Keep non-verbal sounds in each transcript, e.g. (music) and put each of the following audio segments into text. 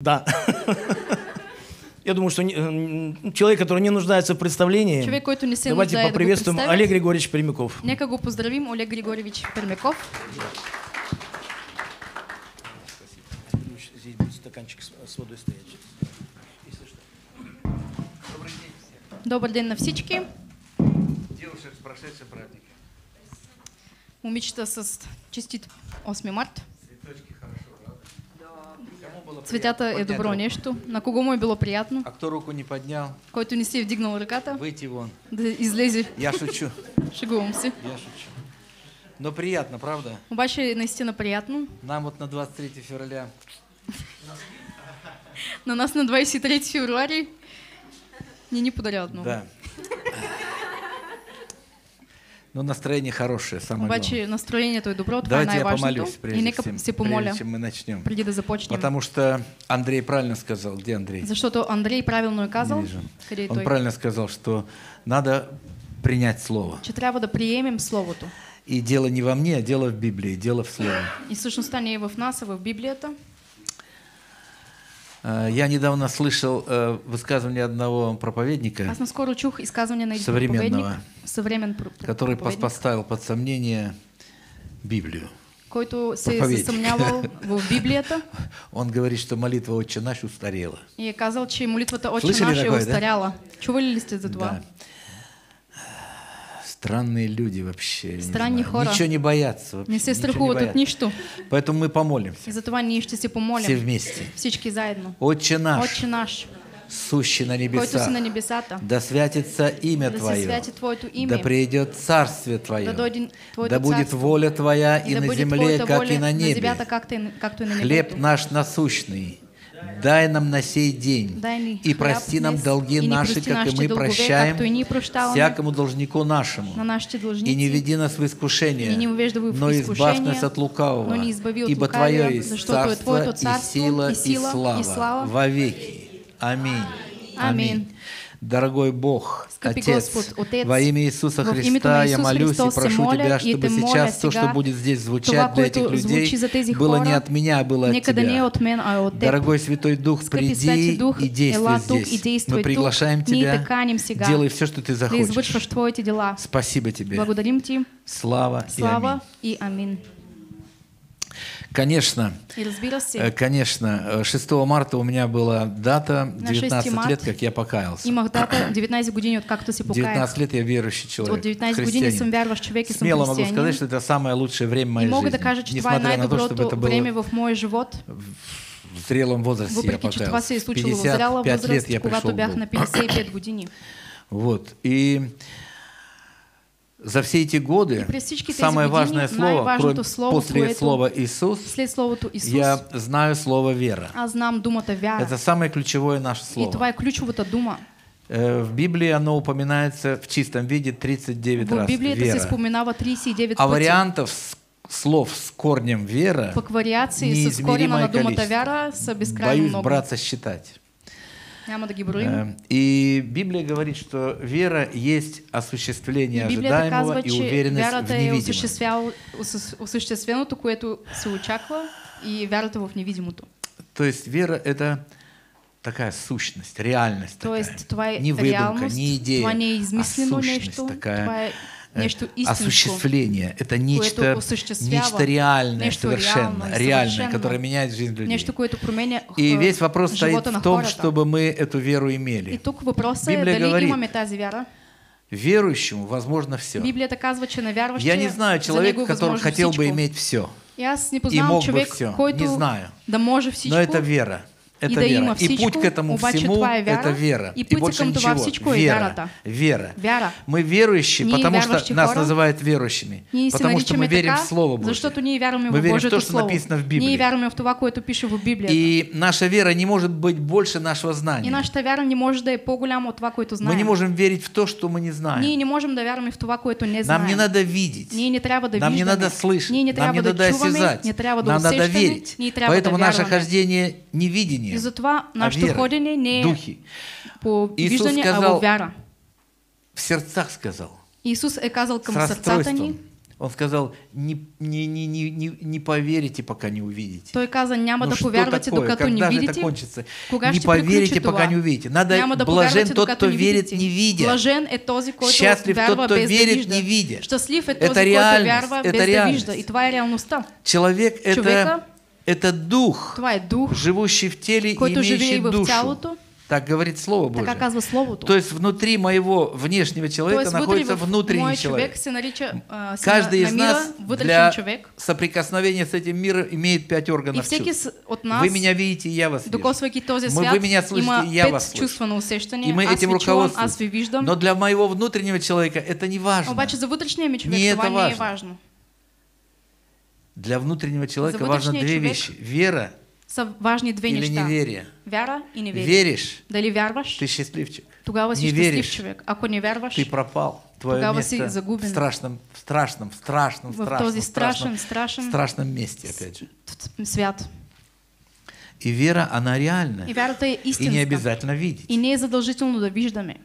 Да. (laughs) Я думаю, что м, человек, который не нуждается в представлении, Човек, който не се давайте поприветствуем. Олег Григорьевич Пермяков. Нека го поздравим Олег Григорьевич Пермяков. Здесь будет стаканчик с с водой стоять. Добър ден на всички. Девушек с прошедшим праздником. Момичета с честит 8 март. Цветочки хорошо, правда? Кому было Цветята приятно е добро нещо. На кого му е било приятно? А кто руку не поднял, Който не си е вдигнал ръката, выйти вон. да излезе. Я шучу, (laughs) Шегувам се. я шучу. Но приятно, правда? Обаче наистина приятно. Нам вот на 23 февраля На нас на 23 февруари не ни подаряват много. Да. (laughs) Но настроение хорошее, самое Обаче главное. настроението е добро, това е Давайте я помолюсь, И прежде, всем- се помоля, прежде чем мы начнем. преди да започнем. Потому что Андрей правильно сказал. Где Андрей? Защото Андрей правилно е казал, Не вижу. къде е Он той, правильно сказал, что надо принять Слово. че трябва да приемем Словото. И дело не во мне, а дело в Библии, дело в Слове. И същността не в нас, а в Библията. А, Я недавно слышал э, высказывание одного проповедника, Аз наскоро чух на съвремен про- который поставил под сомнение Библию. който се е засъмнявал в (laughs) Библията Он говорит, что молитва «Отче наш» устарела. и е казал, че молитвата Отче наш е да? устаряла. Чували ли сте за това? Да. Странные люди вообще. не знаю. хора. Ничего не боятся вообще. Не се ничего не страхуват от боятся. нищо. Поэтому мы помолимся. И затова ние ще се Все помолим вместе. всички заедно. Отче наш, Отче наш, сущий на си на небесах, небесата, да святится имя да Твое, Твоето да придет Царствие Твое, да дойде Твоето да будет воля Твоя и да на земле, как и на на небе. земята, както и, както и на Хлеб наш насущный, дай нам на сей день, и прости нам долги наши, как и мы прощаем всякому должнику нашему. И не веди нас в искушение, но избавь нас от лукавого, ибо Твое есть царство, и сила, и слава. во веки. Аминь. Аминь. Дорогой Бог, Скъпи Отец, Господ, Отец, во имя Иисуса Христа я молюсь Христос и прошу моля Тебя, чтобы сейчас то, что будет здесь звучать для этих людей, было не от меня, а было от Тебя. от мен, а от. Дорогой Святой Дух, приди Дух, и действуй здесь. Мы приглашаем Тебя, делай все, что Ты захочешь. Спасибо Тебе. Благодарим Ти. Слава, и аминь. Конечно, э, конечно, э, 6 марта у меня была дата, На 6 19 март лет, как я покаялся. имах дата 19 години, откакто се покаях. 19 лет я верующий человек, От 19 години съм вярващ човек и съм Смело могу сказать, что это самое лучшее время моей мога жизни. да кажа, че това е Несмотря на то, чтобы най-доброто это време в моя живот, в зрелом возрасте я въпреки че това се е покаялся. Случило в зряла 55 лет възраст, я когато пришел бях в на Бог. 55 години. Вот. И за все эти годы самое важное слово, кроме, слово, после което- слова Иисус, След словото Исус, я знаю слово вера. аз знам думата вяра. Это самое ключевое наше И слово. това е ключовата дума. Э, В Библии оно упоминается в чистом виде 39 В раз. Библията се Вера. споменава 39 А пъти. вариантов с- слов с корнем вера Пък вариации с неизмеримое на думата количество. вяра Боюсь много. браться считать. Няма да ги броим. Э, И Библия говорит, что вера есть осуществление ожидаемого и уверенность в невидимом. То есть вера – это такая сущность, реальность Тоест, такая. това е не выдумка, реалност, не идея, измислено а сущность нещо, такая, това э, истинско, осуществление. Это нечто, нечто реальное, нещо совершенно, и реальное, съвършено. которое меняет жизнь людей. И а, весь вопрос стоит в том, чтобы мы эту веру И имели. тук въпросът е Библия говорит, вяра. Верующему возможно все. Библията казва, че на Я не знаю человека, который хотел бы иметь все. И аз не И познавам мог бы все. Не знаю. да може всичко. Но это вера. Это и да вера. и всичко, путь к этому всему это вера. и И, пътя больше ничего. вера. Вера. Вяра. Мы верующие, Ние потому что вярващи нас хора. называют верующими. Потому что мы верим в Слово Божье. ние вярваме Мы в верим в то, что написано в Библии. Ние вярваме в това, което пише в Библията. И наша вера не может быть больше нашего И знания. нашата вяра не може да е по-голяма от това, което Мы знаем. не можем верить в то, что мы не знаем. Ние не можем да вярваме в това, което не знаем. Нам не надо видеть. Ние не трябва да Нам не надо слышать. Ние не Нам трябва не да надо осязать. не трябва да Нам надо верить. Поэтому наше хождение не видение, И затова а вера, ходене не е духи. по Исус виждане, а казал, в вяра. В сердцах сказал. Исус е казал към сърцата ни, Он сказал, не, не, не, не, не, не поверите, пока не увидите. Той каза, няма Ну да повярвате, такое? докато не Когда это видите. кончится? Кога не поверите, пока не увидите. Надо Няма да блажен тот, кто не верит, не видя. Блажен е този, който вярва тот, кто да верит, вижда. не видя. Щастлив е Это този, който реальность, вярва это без да реальность. вижда. И това е реалността. Человек это, Човека это дух, Това дух, живущий в теле и имеющий душу. тялото. Так говорит Слово Божие. Така казва Словото. То есть внутри моего внешнего человека вътре находится внутренний человек. се нарича а, се Каждый из нас для човек. соприкосновения с этим миром имеет пять И органов всеки чувств. от нас, Вы меня видите, и я вас вижу. този Мы- свят, вы меня слышите, и я вас слышу. И мы этим руководствуемся. Но для моего внутреннего человека это не важно. Обаче за вътрешния ми човек Не это не е важно. Для внутреннего человека важно внутренний две вещи. Вера Са важни две или неща. неверие. Вяра и неверие. Веришь, Дали вярваш, ты счастливчик. тогава си Не човек. Ако не вярваш, ты пропал. Твое Тогава си место в загубен. страшном, в страшном, в страшном, в страшном, този страшен, страшен страшном месте, опять же. свят. И вера, она реальная. И вярата е И не истинска. обязательно видеть. И не е задължително да виждаме.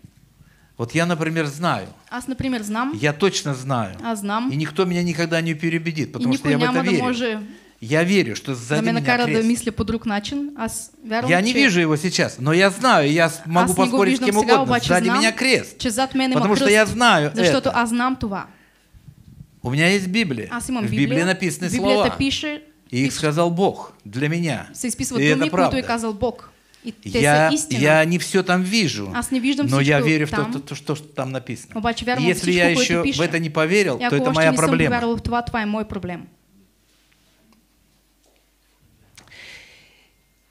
Вот я, например, знаю, Аз, например, знам, я точно знаю, аз знам, и никто меня никогда не переубедит, потому что я в это да верю. може Я верю, что да сзади ме меня накара да крест. мисля по друг начин. Аз вярвам, Я не че, вижу его сейчас, но я знаю, я с- могу аз поспорить с кем сега, угодно. Сзади знам, меня крест. че зад мен има Потому что я знаю Защото это. аз знам това. У меня есть Библия. Аз имам в Библия. Библии написаны Библията слова. пише, И их сказал Бог для меня. се И это правда. Бог. Я, я не все там вижу, не виждам но я верю в то, то, то, что, там написано. Если я еще в это не поверил, то это моя не проблема.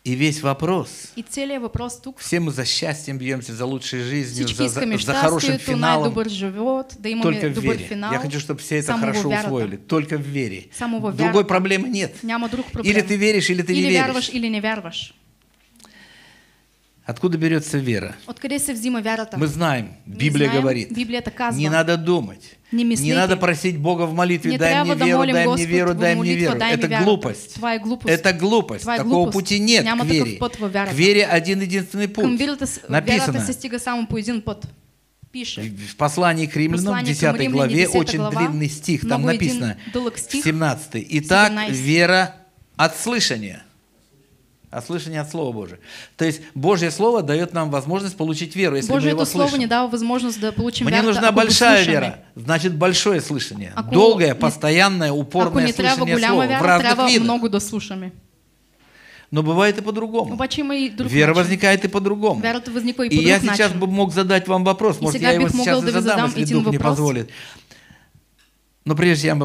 И весь вопрос, И целият въпрос тук все мы за счастьем бьемся, за лучшей жизнью, за, за, за хорошим финалом, живот, да только в вере. финал. Я хочу, чтобы все это хорошо вярата. усвоили, только в вере. Само във Другой вярата. проблемы нет. Друг проблем. Или ты веришь, или ты не или веришь. вярваш, или не вярваш. Откуда берется вера? Мы знаем, Библия знаем, говорит, казва, не надо думать, Не не надо просить Бога в молитве, Не дай мне веру, дай мне веру, дай мне веру. Это глупость. Това е глупост. Это глупость. Такого пути нет к вере. К вере один единственный путь. Написано в послании к римлянам, Послание к 10 римлянам, главе, 10 очень длинный стих, там написано, дълъг стих, 17 Итак, 17. вера от слышания. От слышания от Слова Божия. То есть Божье Слово дает нам возможность получить веру, если мы его Божието Слово ни слышим. дава възможност да получим Мне нужна го большая вера, значит большое слышание. Ако Долгое, не- постоянное, упорное трябва слышание Слова в вяра, разных видах. много да слушаме. Но бывает и по-другому. И друг Вера возникает и по-другому. И И по я друг сейчас бы мог задать вам вопрос, И может, я его сейчас и задам, если Дух не позволит. Но прежде, я,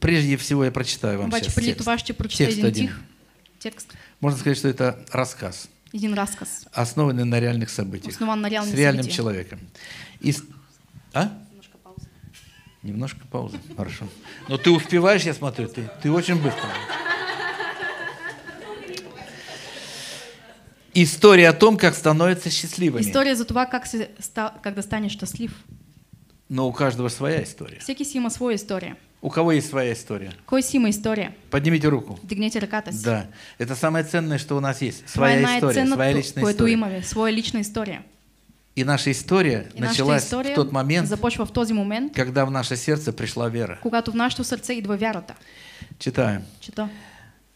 прежде всего я прочитаю вам сейчас текст. Текст один. Текст. Можно сказать, что это рассказ, Един разказ. основанный на реальных событиях. Основан на реальных с реальным событиях. человеком. И А? Немножко паузы. Хорошо. Но ты успеваешь, я смотрю, ты, ты очень быстро. История о том, как становятся счастливыми. История за това как, се, ста, как да станеш щастлив. Но у каждого своя история. Всеки си има своя история. У кого есть своя история? Кой си има история? Поднимите руку. Дигнете ръката си. Да. Это самое ценное, что у нас есть. Това Своя история, своя личная което история. имаме. Своя лична история. И наша история И началась история в тот момент, започва в този момент, когда в наше сердце пришла вера. когато в нашето сърце идва вярата. Читаем. Чета.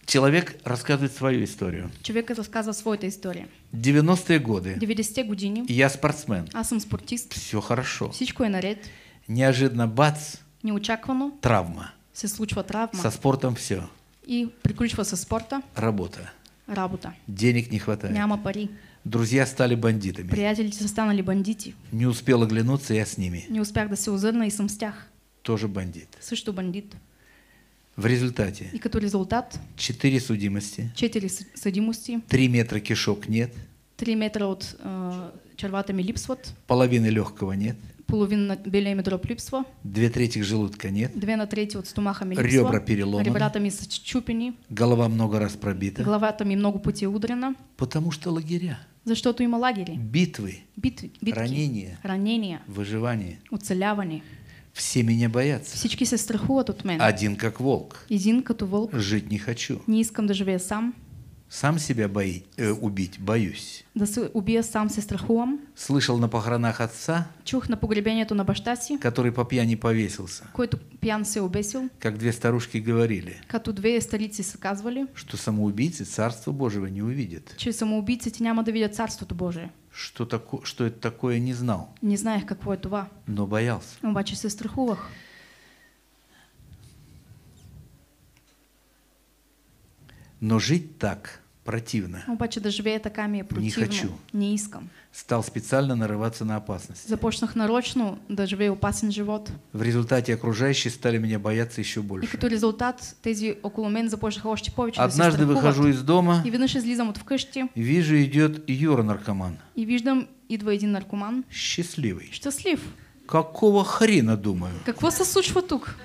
Человек рассказывает свою историю. Човекът разказва своята история. 90-е годы. 90-те години Я спортсмен. аз съм спортист. Все хорошо. Всичко е наред. Неожиданно бац, Неочаквано травма. се случва травма Со спортом все. и приключва със спорта Работа. работа. Денег не хватает. Няма пари. Друзья стали бандитами. Приятелите са станали бандити. Не успел оглянуться, я с ними. Не успях да се озърна и съм с тях. Тоже бандит. Също бандит. В результате И като резултат, четыре судимости, четири съ- съдимости, 3 метра кишок нет, 3 метра от а, червата ми липсват, половины легкого нет, половина на белия ми дроб липсва, две трети желудка нет, две на трети от стомаха ми Ребра липсва, переломани. ребрата ми са чупени, голова много раз пробита. главата ми много пъти е удрена, Потому что лагеря, защото има лагери, битвы, битви, битки, ранения, ранения, выживание. оцеляване. Все меня боятся. Всички се страхуват от мен. Один как волк. Един като вълк, Жить не хочу. не искам да живея сам, Сам себя бои, э, убить боюсь. Да убия сам се страхувам. Слышал на похоронах отца, Чух на погребението на баща си, который по пьяни повесился, който пиян се е обесил, как две старушки говорили, като две старици са казвали, что самоубийцы Царство Божьего не увидят. че самоубийците няма да видят Царството Божие. Что, тако, что это такое, не знал, Не знаех какво е това, но боялся. обаче се страхувах. Но жить так противно. Обаче да живея така ми е противно. хочу. Не искам. Стал специально нарываться на опасность. Започнах нарочно да живея опасен живот. В результате окружающие стали меня бояться еще И больше. като резултат тези около мен започнаха още повече да се Однажды страхуват. выхожу из дома, И веднъж излизам от вкъщи вижу, идет Юра наркоман. и виждам, идва един наркоман. Счастливый. Щастлив. Какого хрена, думаю? Какво се случва тук?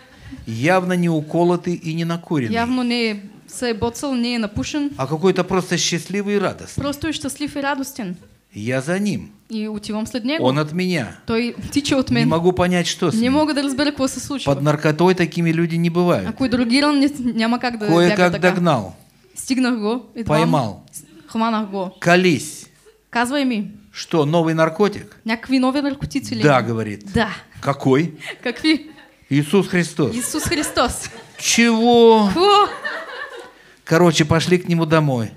Явно не уколотый и не накуренный, Явно не се е боцал, не е напушен. а какой-то просто счастливый и радостный. Просто е щастлив и радостен. Я за ним. И отивам след него. Он от меня. Той тича от Не мен. могу понять, что с Не ним. мога да разбера какво се случва. Под наркотой такими люди не бывают. Ако е другиран, не, няма как да Кое-как така. догнал. Стигнах го, едва Поймал. хванах го. Колись. Казвай ми, Что, новый наркотик? някакви нови наркотици ли? Да, говорит. Да. Какой? Какви? Иисус Христос. Исус Христос. Чего? Какво? Короче, пошли к нему домой.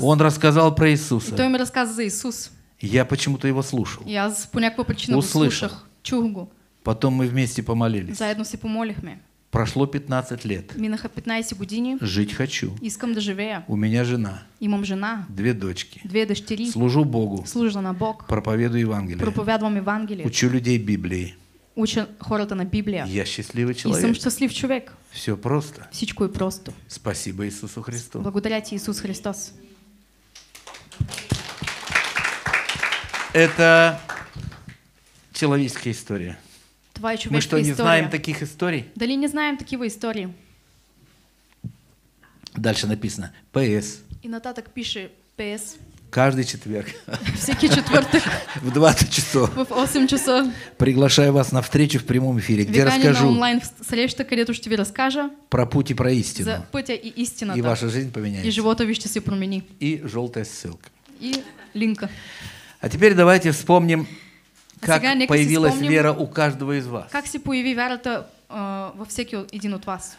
Он рассказал про Иисуса. ми разказа за Исус. Я почему-то его слушал. Аз по някаква причина Услышал. го. Потом мы вместе помолились. Заедно се помолихме. Прошло 15 лет. Минаха 15 години. Жить хочу. Искам да живея. У меня жена, Имам жена, две дочки. две дъщери. Служу Богу. Служа на Бог. Проповедую Евангелие. Проповядвам Евангелие. Учу людей Библии. Уча хората на Библия. Я счастливый И съм человек. щастлив човек. Все просто. Всичко е просто. Спасибо Иисусу Христу. Благодаря ти, Исус Христос. Это человеческая история. Това е Мы что, не история. знаем таких историй? Дали не знаем такива истории? Дальше написано. ПС. И нататък пише ПС. Каждый четверг Всеки четвъртък (laughs) в 20 часов в 8 часа приглашаю вас на встречу в прямом эфире, где ви каня на расскажу онлайн среща, където ще ви разкажа про путь и про истину. за пътя и истината. И ваша жизнь И поменяется. живота ви ще се промени. И желтая ссылка. И линка. А теперь давайте вспомним, А как си появилась спомним- вера у каждого из вас. Как се появи вярата а, във всеки един от вас?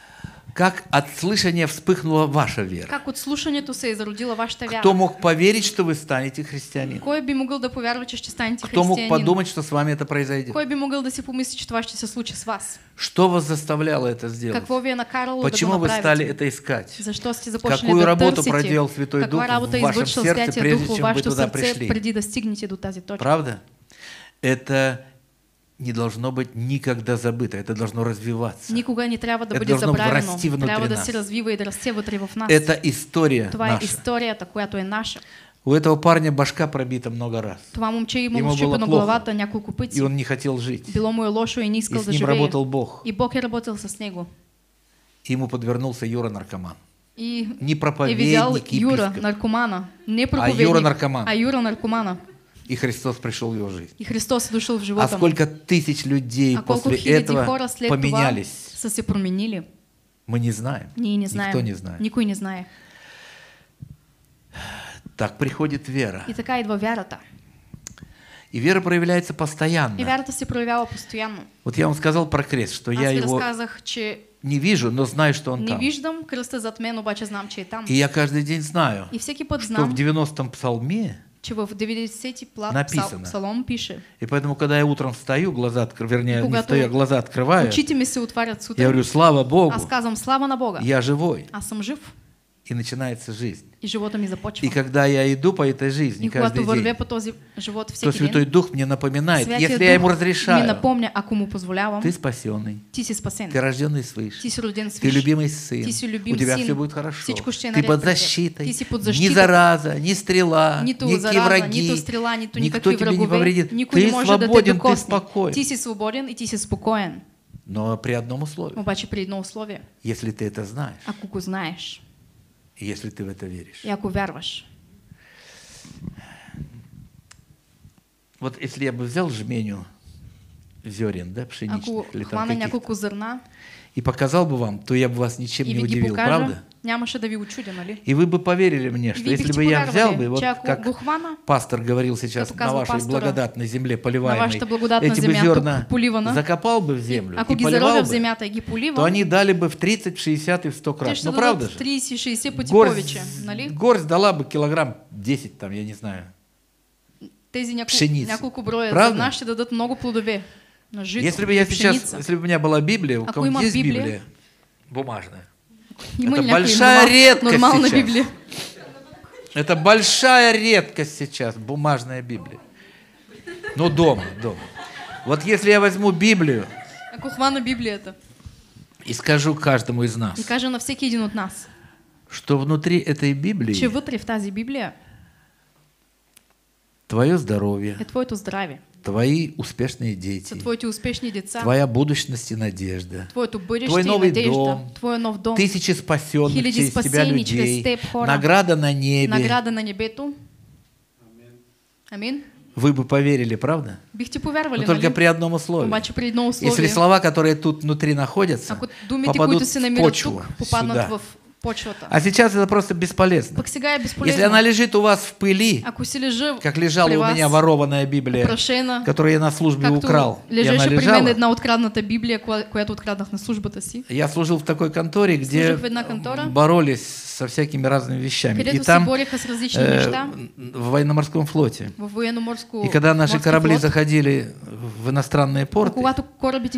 Как от слышания вспыхнула ваша вера. Как от слушането се е зародила вашата вяра? Кто мог поверить, что вы станете христианином? Кой би могъл да повярва, че ще станете Кто мог подумать, что с вами это произойдет? Кой би могъл да си помисли, че това ще се случи с вас? Что вас заставляло это сделать? Какво ви е накарало Почему да го вы стали это искать? Защо сте започнали Какую да работу търсите? проделал Святой Дух работа в вашем сердце, прежде Дух чем вы туда пришли? преди да стигнете до тази точка? Правда? Это не должно быть никогда забыто, это должно развиваться. Никога не трябва да Это должно забравено. врасти внутри Трябва да нас. се развива и да расте вътре в нас. Это история Това е наша. историята, която е наша. У этого парня башка пробита много раз. Това момче Ему имало было плохо. главата няколко пъти. И он не хотел жить. Било му е лошо и не И искал с ним работал Бог. И Бог е работил с него. И ему подвернулся Юра наркоман. И Не е проповедник, Юра, епископ. наркомана. Не проповедник, Юра наркоман. а Юра наркомана. И Христос пришел в его жизнь. И Христос дошъл в А живота му. сколько тысяч людей А после этого поменялись, са се променили? мы не знаем. Ние не знаем. Никто не знает. Никой не знае. Так приходит вера. И така идва вярата. И вера проявляется И постоянно. вярата се проявява постоянно. Вот я вам сказал про крест, что Аз я его разказах, че не вижу, но знаю, что он не там. виждам кръста зад мен, обаче знам, че е там. И я каждый день знаю, И всеки път что в знам, 90-м псалме, че в 90-ти пла- Написано. псал- псалом пише. и поэтому, когда я утром встаю, глаза открываю, вернее, не встаю, а глаза открываю, Очите ми се отварят я говорю, слава Богу, Аз казвам слава на Бога. я живой. Аз съм жив И начинается жизнь. и живота ми започва. И когда я иду по этой жизни И каждый день, по този живот то Святой ден, Дух мне напоминает, Святия если я ему Дух ми разрешаю, напомня, ако му позволявам, ты спасенный, ти си спасен. ты рожденный свыше, Ти си роден ты свиш. любимый сын, Ти си любим у тебя син. все будет хорошо, ты под защитой, Ти си под ни защита. зараза, ни стрела, Нито никакие зараза, враги, нито стрела, нито никто тебе не врагове. повредит, Никой не ты може да свободен, ты спокоен. Ти си свободен и ти си спокоен. Но при одном условии, Обаче при едно условие. если ты это знаешь, Ако го знаеш и если ты в это веришь. ако вярваш. Вот если я бы взял жменю зерен, да, пшеничных или там каких-то, и показал бы вам, то я бы вас ничем и не удивил, правда? И вы бы поверили мне, что если бы я взял бы, вот как пастор говорил сейчас, на вашей благодатной земле поливаемой, эти бы зерна закопал бы в землю и поливал бы, то они дали бы в 30, 60 и в 100 те крат. ще Ну правда же? 30-60 пъти Горсть, горсть дала бы килограмм 10 там, я не знаю. Тези няколко, пшеница. няколко броя Правда? зърна ще дадат много плодове. На жито, Если бы я сейчас, если бы у меня была Библия, у Ако кого есть Библия, Библия, бумажная, это большая редкость сейчас. Библия? Это большая редкость сейчас, бумажная Библия. Ну, дома, дома. Вот если я возьму Библию Ако хвана Библията и скажу каждому из и нас, кажа на всеки един от нас, что внутри этой че Библии вътре в тази Библия? твое здоровье, е твоето здраве, твои успешные дети, твоите успешни деца, твоя будущность и надежда, твой новый надежда, дом, твоя нов дом, тысячи спасенных через тебя через людей, хора. награда на небе. награда на небето. Амин. Вы бы поверили, правда? Бихте повярвали, Но только при одном условии. Обаче при едно условие. Если слова, которые тут внутри находятся, Ако думите, попадут които се в почву, тук, попаднат сюда. в почвата. А сейчас это просто бесполезно. Если она лежит у вас в пыли, лежа как лежала у меня ворованная Библия, опрашена, которую я на службе украл, и она лежала, една открадната Библия, коя- която откраднах на службата си, я служил в такой конторе, где боролись со всякими разными вещами. И там э, в военно-морском флоте. в военно-морско И когда наши корабли заходили в иностранные порты,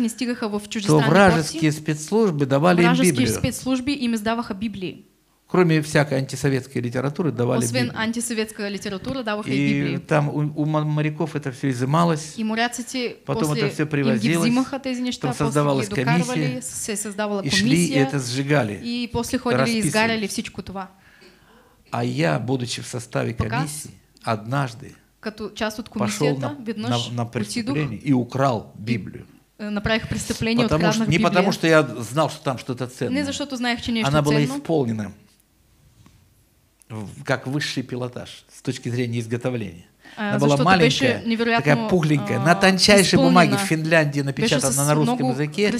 ни стигаха в то вражеские спецслужбы давали им Библию. Библии. Кроме всякой антисоветской литературы давали Освен Библию. антисоветска литература, даваха и И Библии. там у, у моряков это все изымалось. И моряците Потом это все привозилось, тези неща, после создавалась комиссия, се създавала И шли, и комисия это сжигали. и после ходили и изгаряли всичко това. А я, будучи в составе комиссии, однажды Като част от пошел на, веднъж на, на преступление и украл Библию. Е, направих престъпление, Потому откраднах что, не потому, что я знал, что там что-то ценное. Не защото знаех, че нещо Она была ценно, исполнена как высший пилотаж с точки зрения изготовления. А, Она была защото маленькая, такая пухленькая, а, на тончайшей бумаге в. Финляндии напечатана на русском языке.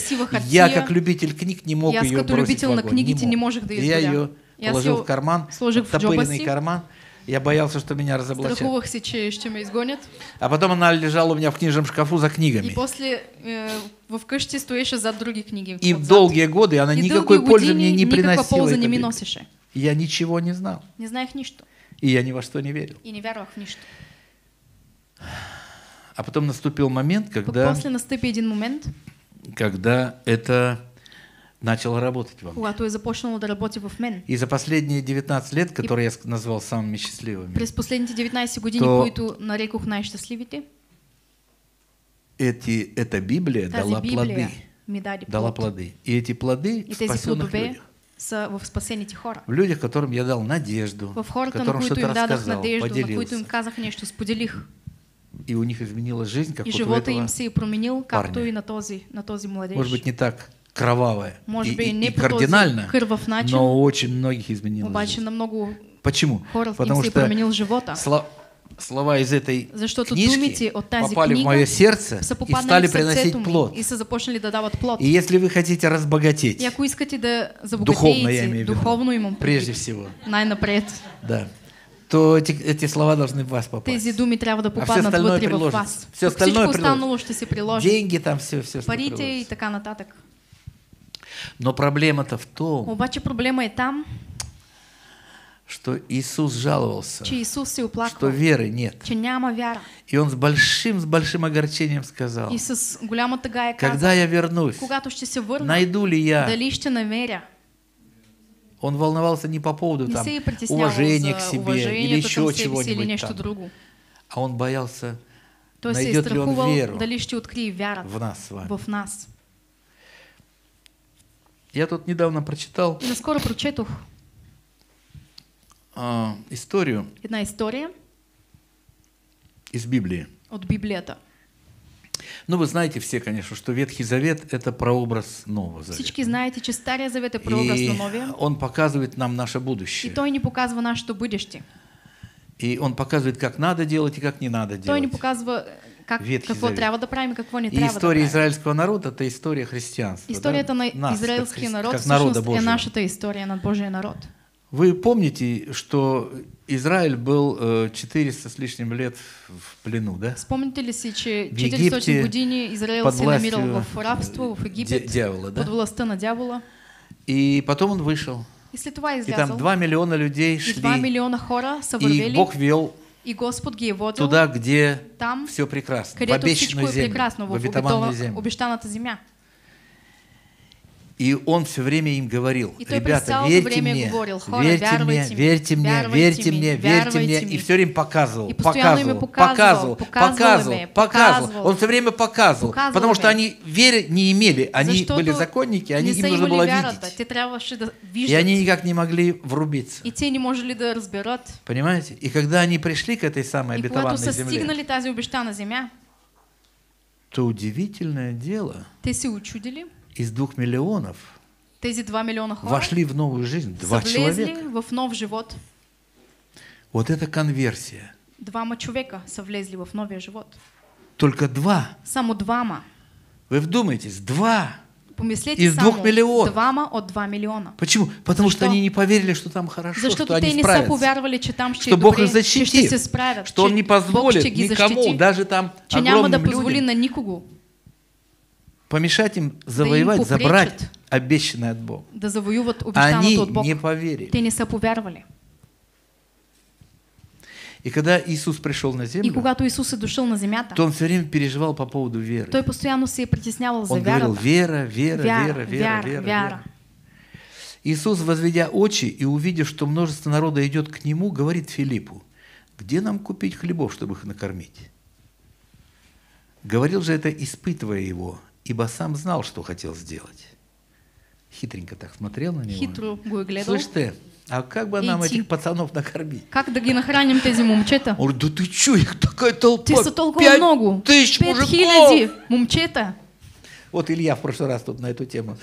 Я, как любитель книг, не мог аз ее бросить любител в на огонь. книгите мог. не можех да я я ее аз положил я в карман, в си. карман. Я боялся, что меня разоблачат. Страхувах се, че ще ме изгонят. А потом она лежала у меня в книжном шкафу за И книгами. после е, в къщи стоеше зад други книги. И отзад. долгие годы она И никакой пользы мне не приносила. не. И я ничего не знал. Не знаех нищо. И я ни во что не верил. И не вярвах в нищо. А потом наступил момент, когда, после настъпи един момент, когда это начало работать во мне. когато е започнало да работи в мен. И за последние 19 лет, которые я назвал самыми счастливыми, През последните 19 години, То- които нарекох най-щастливите, эти, эта Библия тази дала Библия плоды. Дала плод. плоды. И эти плоды И в спасенных людях. са в спасените хора. В людях, которым я дал надежду, В хората, на которым които что-то им дадах рассказал, надежда, на които поделился. им казах нещо, споделих. И у них изменилась жизнь, как И вот у этого, им се променил, както парня. и на този, на този младеж. может быть, не так кровавая Може и, би и- и кардинально, но очень многих изменилась обаче жизнь. на много Почему? Потому что променил живота. сло- слова из этой Защото книжки думите от попали в мое сердце и стали приносить плод. и плод. И если вы хотите разбогатеть, искате да духовно я имею в виду, духовно имам прежде всего, най-напред, да, то эти, эти слова должны в вас попасть. тези думи трябва да А все остальное приложится. Все остальное останало ще се приложи. Деньги там все, все. Парите и така нататък. Но проблема-то в том, Обаче проблема е там, что Иисус жаловался, че Исус се что оплаква, веры нет. че няма вяра. И Он с большим, с большим огорчением сказал, И с голяма тъга е казал, когда я вернусь, когато ще се върна, найду ли я? дали ще намеря. Он волновался не по поводу Не там, уважения к себе или еще чего-нибудь там, друго. а он боялся, Той найдет ли он веру дали ще открие вярата в нас с вами. в нас. Я тут недавно прочитал И наскоро прочетох а, историю една история из Библии. от Библията. Ну, вы знаете все, конечно, что Ветхий Завет – это прообраз Нового Завета. Всички знаете, че Стария Завет е прообраз И на Новия он показывает нам наше и будущее. той ни показва нашето бъдеще. И он показывает, как надо делать и как не надо Той ни делать. Как, Ветхий какво Завет. трябва да правим и какво не И трябва да история правим. израильского народа – это история христианства. Историята да? на Нас, как израелския хри- народ как всъщност е Божьего. нашата история над Божия народ. Вы помните, что Израиль был э, 400 с лишним лет в плену, да? Спомните ли си, че В 400 Египте години Израел под се е намирал в рабство, в Египет, дьявола, да? под властта на дявола. И потом он вышел. И след това е И там 2 миллиона людей И 2 шли. милиона хора са И вървели Бог вел и Господ ги водил туда, где там, все прекрасно. В обещанную землю. В обетованную обетова, землю. обещаната земя. И он все время им говорил, И ребята, верьте мне, говорил, верьте мне, верьте мне, верьте мне, верьте мне. И все время показывал, показывал, показывал, показывал, показывал. Он все время показывал, потому что они веры не имели, они были законники, они, им нужно было видеть. И они никак не могли врубиться. И те не можели да разберат. Понимаете? И когда они пришли к этой самой обетованной земле, то удивительное дело, те се учудили. Из двух миллионов Тези 2 милиона хора вошли в новую жизнь два человека. в нов живот. Вот это конверсия. Двама човека са влезли в новия живот. Только два. Само двама. Вы вдумайтесь, два. Помислете Из двух милионов. двама от 2 милиона. Почему? Потому что Защо? они не поверили, что там хорошо, Защото что они те не справятся. повярвали, че там ще Что Бог их че ще защитит. се справят, Что Он не позволит ще никому, защити, даже там че да огромным позволи людям, на никого помешать им завоевать, забрать обещанное от Бога. да завоюват Они от Бог. не поверили. Те не са повярвали. И когда Иисус пришел на И землю, когато Исус е дошъл на земята, то Он все время переживал по поводу веры. той постоянно се е притеснявал за Он говорил, вера, вера, Вяра, вера, вера, вера, вера. Иисус, возведя очи и увидев, что множество народа идет к Нему, говорит Филиппу, где нам купить хлебов, чтобы их накормить? Говорил же это, испытывая его, ибо сам знал, что хотел сделать. Хитренько так смотрел на него. Хитро гледал. Слышь ты, а как бы нам ти. этих пацанов накормить? Как да ги нахраним тези момчета? Он да ты что, их такая толпа, Те са толкова пять много. тысяч Пет мужиков! хиляди момчета. Вот Илья в прошлый раз тут на эту тему.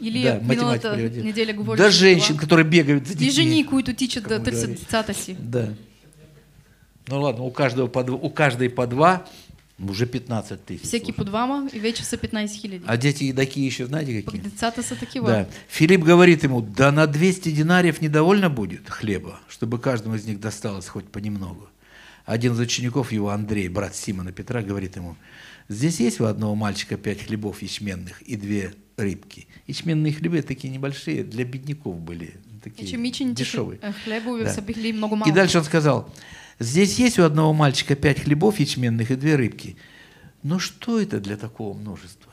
Илья да, приводил. неделя говори Да женщин, това. которые бегают за И детьми. жени, които тичат децата си. Да. Ну ладно, у каждого по у каждой по два, уже 15 тысяч. Всеки по двама и вече са 15 хиляди. А дети едоки еще знаете какие? децата са такива. Да. Филипп говорит ему, да на 200 динариев недовольно будет хлеба, чтобы каждому из них досталось хоть понемногу. Один из учеников его, Андрей, брат Симона Петра, говорит ему, здесь есть у одного мальчика пять хлебов ячменных и две рыбки. Ячменные хлебы такие небольшие, для бедняков были, И такие дешевые. хл- хлебове Да. много И малко. дальше он сказал, здесь есть у одного мальчика пять хлебов ячменных и две рыбки. Но что это для такого множества?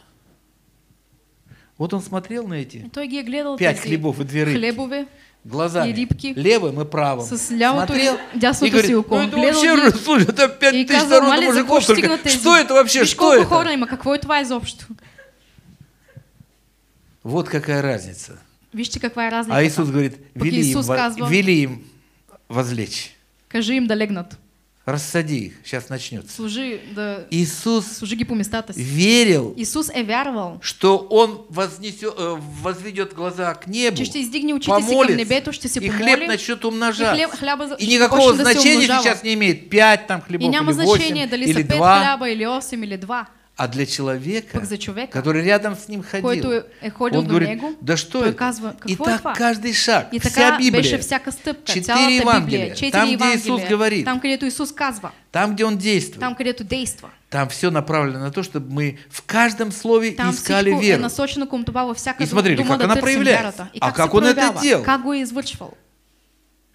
Вот он смотрел на эти гледал пять хлебов и две рыбки хлебове глазами, и рибки левым и правым. с лявото смотрел и говорит, си око. ну это Гледал вообще, ги слушай, это пять и тысяч казал, народу мужиков только. Что это вообще, Виж что это? хора има, какво е това изобщо? Вот какая разница. Вижте каква е разликата. А Иисус говорит, вели им, казва, вели им возлечь. Кажи им да легнат. Рассади их, сейчас начнется. Служи, да, Иисус служи верил, Исус е вярвал, что Он вознесет, э, возведет глаза к небу, че очите си към помолится, небето, ще се и хлеб начнет и умножаться. хлеб, хляба за- И никакого да значения сейчас не имеет 5 там И хлебов няма или 8 значение дали са или 5 2, хляба или 8 или 2. А для человека, човека, который рядом с ним ходил, е, он говорит, него, да что это? казва, И так това? каждый шаг, И вся Библия, стъпка, четыре Евангелия, Библия, там, где Иисус говорит, там, където Исус казва, там, где Он действует, там, където действа. там все направлено на то, чтобы мы в каждом слове Там искали веру. насочено към това И смотрели, как да она проявляется. И А как, он это проявява, делал? Как?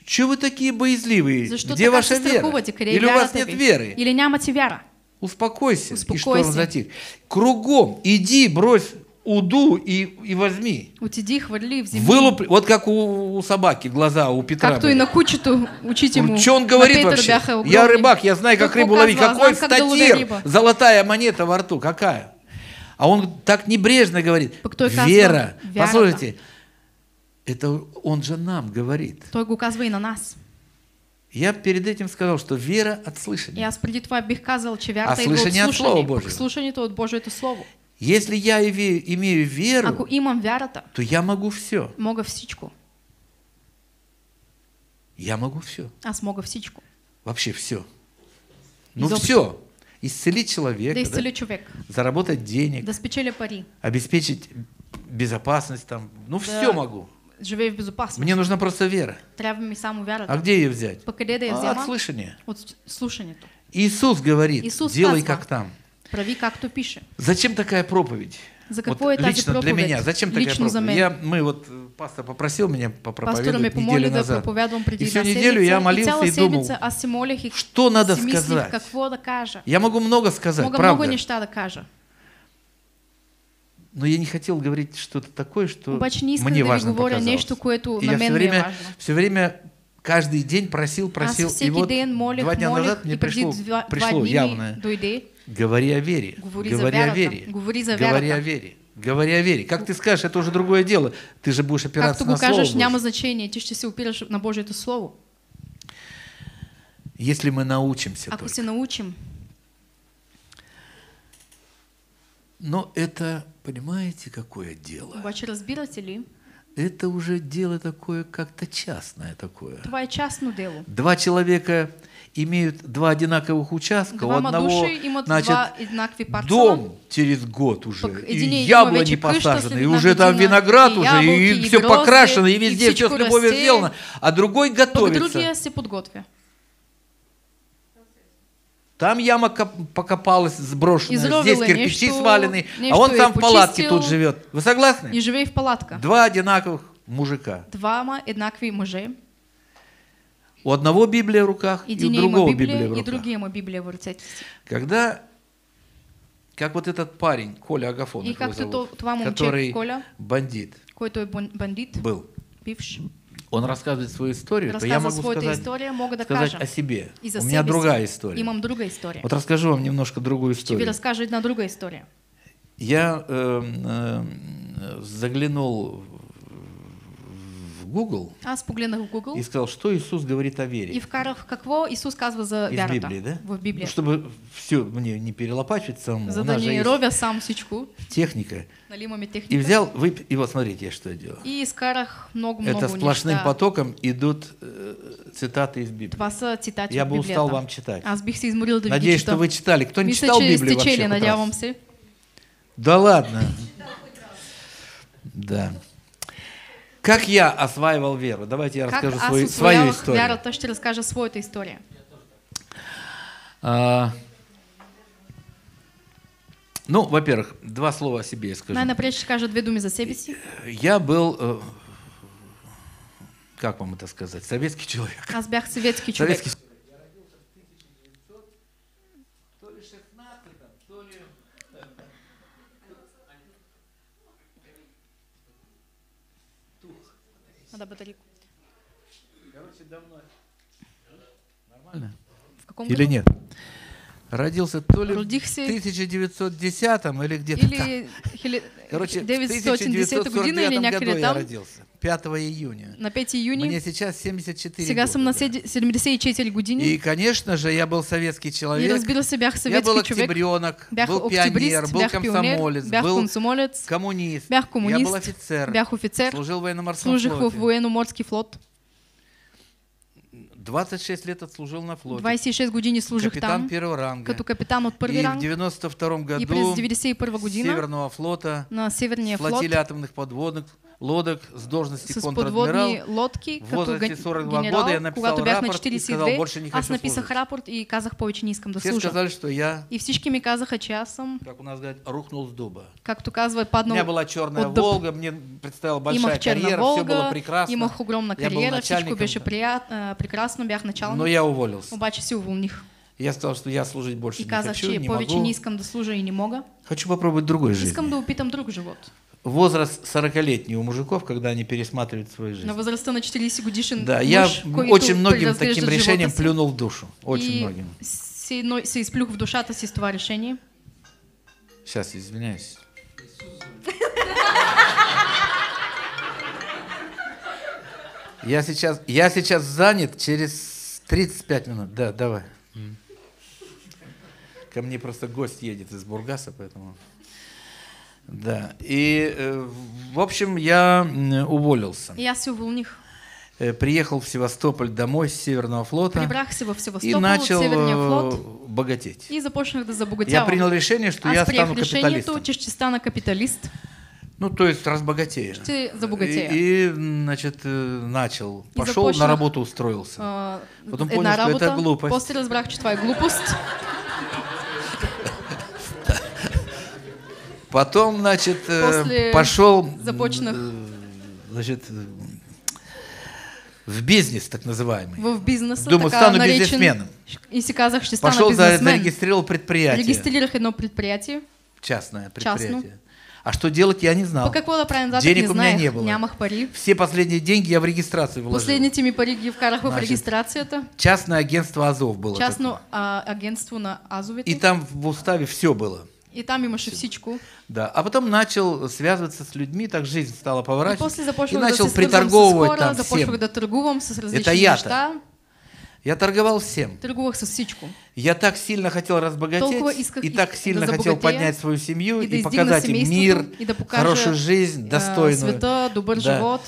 Чего вы такие боязливые? Где ваша вера? Или у вас нет веры? Или нямате вяра? Успокойся, и Успокойся. шторм затих. Кругом иди, брось уду и, и возьми. Отиди, хвърли, вземи. Вылуп, вот как у, у собаки глаза, у Петра. Както и были. на кучето, очите му. Что он говорит вообще? Я рыбак, я знаю, как рыбу ловить. Какой как статир? Золотая монета во рту, какая? А он так небрежно говорит. Вера. Послушайте, это он же нам говорит. Той го казва и на нас. Я перед этим сказал, что вера от слышания. аз преди това бих казал, че А вярата идва от слушание от Слова. Божьего. Пък слушането е от Божието Слово. Если я име- имею веру, Ако имам вярата, то я могу все. мога всичко. Я могу все. Аз мога всичко. Вообще все. Ну Изобщо. все. исцелить человека, да да, изцели човек, заработать денег, да спечеля пари, обеспечить безопасность там. Ну, Да. все могу. Живее в безопасност. Мне нужна просто вера. Трябва ми само вярата. А где ее взять? Па къде да я А, взема? От слышания. От слушането. Иисус говорит, Иисус делай как там. Прави както пише. Зачем такая проповедь? За вот тази лично для меня. Зачем такая Лично проповедь? Я, мы вот, э, пастор попросил меня попроповедовать неделю да назад. И всю неделю я и молился цяла и думал, седмица и что надо сказать. да кажа. Я могу много сказать, Мога правда. много неща да кажа. Но я не хотел говорить что-то такое, что мне важно показалось. нещо, което И на я все время, важно. все время, каждый день просил, просил. Аз и вот ден молех, два дня молех назад мне пришло, два, два пришло ми явное. дойде. Говори о вере. Говори говори о вере. Говори за Говори о вере. Говори о вере. Как ты скажешь, это уже другое дело. Ты же будешь опираться на го Слово кажеш, Божие. няма значение. Ти ще се опираш на Божието Слово. Если мы научимся Ако только. се научим, Но это, понимаете, какое дело? обаче разбирате ли, Это уже дело такое, как-то частное такое. това е частно дело. Два человека имеют два одинаковых участка, у Двама одного, значит, два дом через год уже, и яблони посажены, и уже там виноград и уже, ябълки, и и все грозде, покрашено, и и везде все с любовью расте. сделано, а другой готовится. се подготвя. Там яма коп- покопалась, сброшенная, Изровила здесь кирпичи нещо- свалены, а нещо он е там в палатке тут живет. Вы согласны? И живее в палатка. Два одинаковых мужика. Двама еднакви мъже. У одного Библия в руках, и у Един има другого Библия, Библия в и руках. другия има Библия в си. Когда, как вот этот парень, Коля Агафонов И както зовут, то- това момче, который Коля, бандит бандит, был, бивш, он рассказывает свою историю, то я могу сказать, история, мога да сказать о себе. И за У меня другая история. Имам друга история. Вот расскажу вам немножко другую историю. разкажа една друга история. Я эм, эм, заглянул в Google Аз погледнах в и Google сказал, что Иисус говорит о вере. и вкарах какво Исус казва за Из вярата Библии, да? в Ну, Библия. чтобы все мне не перелопачивать самому. За да не ровя сам всичко, техника. нали имаме И техника. взял, вып... и вот смотрите, я что я делал. И изкарах много-много Это сплошным неща. потоком идут э, цитаты из Библии. Това са цитати Я бы устал вам читать. Аз бих се изморил да Надеюсь, что вы читали. Кто не Мисля, читал Библию вообще? надявам се. Да ладно. Да. Как я осваивал веру? Давайте я Как расскажу свою, свою историю. вярата, ще разкажа своята история. А, ну, во-первых, два слова о себе я скажу. Най-напред ще кажа две думи за себе си. Я был, э, как вам это сказать, советский человек. Аз бях съветски човек. Советский А, да, батарейку. Нормально? В каком Или году? нет? Родился то ли в Родих се 1910 или где-то там. Или хили- Короче, в 980 година или 1949 някъде году я там. родился. 5 июня. На 5 юни. Мне сейчас 74 Сега съм года, на да. седи- 74 години. И, конечно же, я был советский И человек. разбира се, бях Я был съветски човек. октябренок, Бях был пионер, был комсомолец, бях был комсомолец, коммунист. бях Я был офицер. бях офицер, Служил в военно-морском служих в флоте. военно-морски флот. 26 лет отслужил на флоте. 26 години служих Капитан там, первого ранга. като капитан от И първи в ранг. 92 году И през 91 година Северного флота на Северния флот флотилия атомных подводных лодок с должности с контр-адмирал. подводни лодки, В возрасте ген- 42 генерал, года я написал когато бях на рапорт и сказал, 42, больше не аз хочу написах служить. рапорт и казах повече не искам да Все служа. сказали, что я, И всички ми казаха, че аз съм, как у нас говорят, рухнул с дуба. както казва, е У паднал меня была черная от. Волга, мне предстояла большая Имах карьера, все было Волга, прекрасно. имах огромна Я был кариера, всичко начальником беше прият, а, прекрасно, бях Но началник, я уволился. обаче се уволних. Я сказал, что я служить больше не хочу, не повече могу. не искам да служа и не мога. Хочу попробовать другой жизни. Искам да опитам друг живот. Возраст 40-летний у мужиков, когда они пересматривают свою жизнь. На възрастта на 40 годишен Да, я очень многим таким решением плюнул в душу. Очень и многим. Се, но, се изплюх в душата си с това решение. Сейчас, извиняюсь. Я сейчас, я сейчас занят через 35 минут. Да, давай. М. Ко мне просто гость едет из Бургаса, поэтому... Да. И, э, в общем, я уволился. И аз се уволних. э, приехал в Севастополь домой с Северного флота Прибрах се в и Севастополь, начал э, флот богатеть. и започнах да Я забогатявам. принял решение, что Аз я стану капиталистом. че ще стана капиталист, Ну, то есть разбогатею. ще. И, и, значит, э, начал. И Пошел, започнах. на работу устроился. А, Потом понял, что это глупость. после разбрах, че това е Потом, значит, э, После пошел, започнах. э, значит, в бизнес, так называемый. В бизнеса, Думаю, стану наречен. бизнесменом. И си казах, ще стана Пошел, бизнесмен. зарегистрировал предприятие. Регистрирах едно предприятие. Частное Частно. предприятие. А что делать, я не знал. По правим нататък, Денег не у меня не было. Нямах пари. Все последние деньги я в регистрацию вложил. Последните ми пари ги вкарах в Значит, регистрацията. Частное агентство Азов было. Частно а, агентство на такое. И там в уставе все было. И там имаше всичко. Да. А потом начал связываться с людьми, так жизнь стала И поворачивать. после И начал приторговывать там всем. Это я-то. Я торговал всем. Търгувах с всичко. Я так сильно хотел разбогатеть, и и- так сильно хотел поднять свою семью и и показать им мир, и да хорошую жизнь, а, достойную. света, добър Да. живот.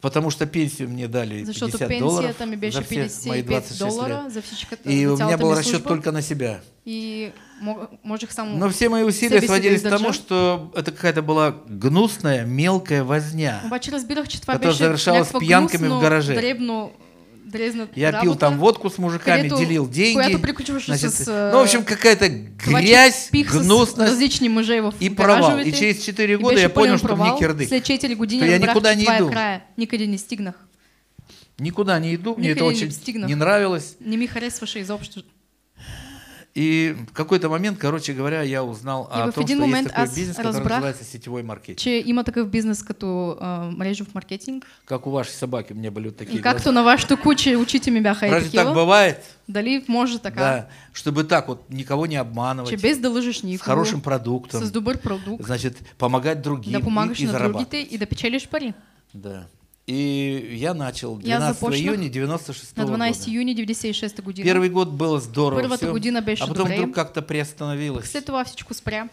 Потому что пенсию мне дали Защото 50 долларов пенсията ми беше за все мои 55 26 долара лет. за И за у меня был расчет служба. только на себя. И мо- можех само... Но все мои усилия сводились к тому, что это какая-то была гнусная, мелкая возня. Которая завершалась пиянками в гараже. Я работа, пил там водку с мужиками, делил деньги. Значит, с... ну, в общем, какая-то че грязь, гнусность и провал. И через 4 И года я понял, что мне кирдык. След 4 години Что я никуда не иду. Никъде не стигнах. Никуда не иду, мне это очень не нравилось. Не ми харесваше изобщо. И в какой-то момент, короче говоря, я узнал И о в том, что есть такой бизнес, который называется сетевой маркетинг. Че има такъв бизнес като а, мрежов маркетинг. Как у вашей собаки, меня были вот такие И както на вашето куче очите ми бяха глаза. е Разве так бывает? Дали може така, Да. Чтобы так вот никого не обманывать. че без да лъжеш с никого, хорошим продуктом. с добър продукт, Значит, помогать другим да и, и на зарабатывать. другите и да печелиш пари. Да. И я начал Я 12 започнах июня 96 На 12 года. юни 96 година. Первый год было здорово. Първата всё. година а потом добре. вдруг как-то приостановилось. След това всичко спря.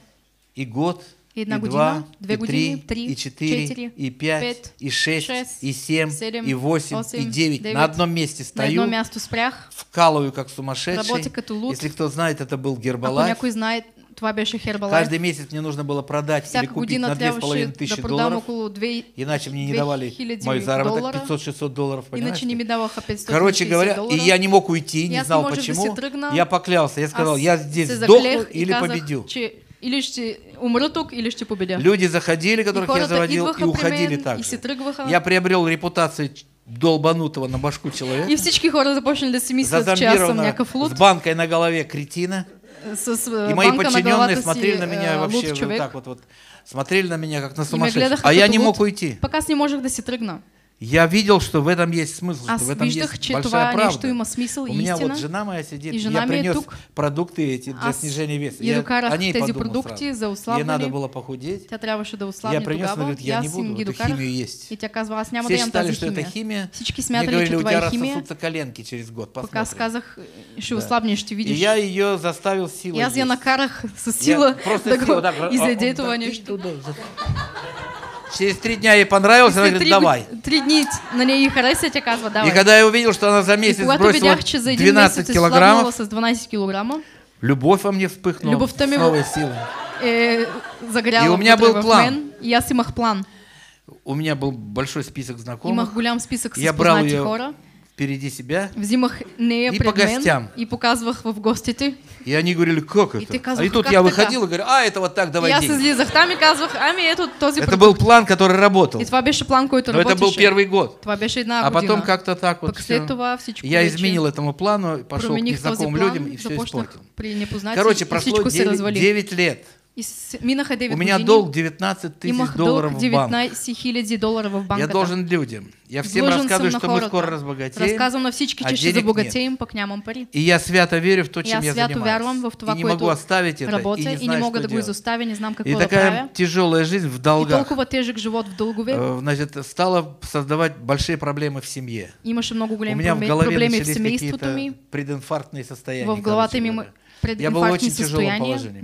И год, И една и година, два, две и години, три, и четыре, и пять, и шесть, шест, и семь, и восемь, и девять. На одном месте На едно стою, място спрях. вкалываю как сумасшедший. Работя като луд. Если кто знает, это был Ако Гербалайф. някой знае, това беше Herbalife. Каждый месяц мне нужно было продать или Всяка купить на трябваше 2500 да продам долларов. около 2 Иначе мне не давали мой заработок доллара. 500-600 долларов, понимаешь? Иначе не даваха 500 Короче говоря, доллара. и я не мог уйти, не знал почему. Я поклялся, я сказал, Аз я здесь сдохну или победю. или ще умра тук, или ще победя. Люди заходили, которых я заводил, и уходили так же. Я приобрел репутацию долбанутого на башку человека. И всички хора започнали аз съм Зазомбирована някакъв луд. с банкой на голове кретина. С а, И мои подчиненные смотрели на меня а, вообще вот так вот, вот. Смотрели на меня как на сумасшедшего. А я не мог уйти. Пък аз не можех да си тръгна. Я видел, что в этом есть смысл, что Аз в этом есть большая правда. У и меня вот жена моя сидит, И я принес продукты эти для Аз снижения веса. я о ней подумал сразу. за Ей надо было похудеть. Я принес, она говорит, и я не буду эту химию есть. И Все считали, что это химия. Мне говорили, у тебя рассосутся коленки через год. Посмотрим. казах, ще Да. ослабнеш, ще И видиш. я ее заставил силой И я есть. накарах с Я сила просто да сила, го так, а, Через три дня ей понравилось, она След говорит, три, давай. три дни на и хареса, тя казва, И давай. когда я увидел, что она за И месяц сбросила видях, че за един 12 месец е слабнала килограммов, с 12 килограма, любовь во мне вспыхнула Любовта с новой силой. е загряла И у меня был план. И аз имах план. У меня был большой список знакомых. Имах голям списък с Я брал ее хора. Впереди себя, Взимах нея И по гостям. и показвах в гостите. и они говорили, как это? ты а казах, и тут «Как я така?» выходил и говорю, а, это вот так, давай и аз деньги. излизах там и казвах, ами ето този Это был план, который работал. И това беше план, който Но это был первый год. Това беше една А потом как-то так вот всё. това всичко Я изменил этому плану, пошел к незнакомым людям и все испортил. при Короче, и прошло всичко се 9, развали. 9 лет. И с... минаха 9 У меня долг 19 тысяч долларов в банк. 19 хиляди долара в банката. Я должен людям. Я всем рассказываю, что мы скоро разбогатеем. Разказвам на всички, а че забогатеем, пък нямам пари. И я свято верю в то, И чем я свято занимаюсь. вярвам в това, и не могу оставить это, работя и не и не знаю, мога да го изоставя, не знам И какво да правя. такая тяжелая жизнь в И долгах толкова тежък живот в дългове. э, значит, стала создавать большие проблемы в семье. Имаше много У големи меня в проблеми, голове проблеми в начались семейството какие-то прединфарктные состояния. В главата ми. Я был в очень тяжелом положении.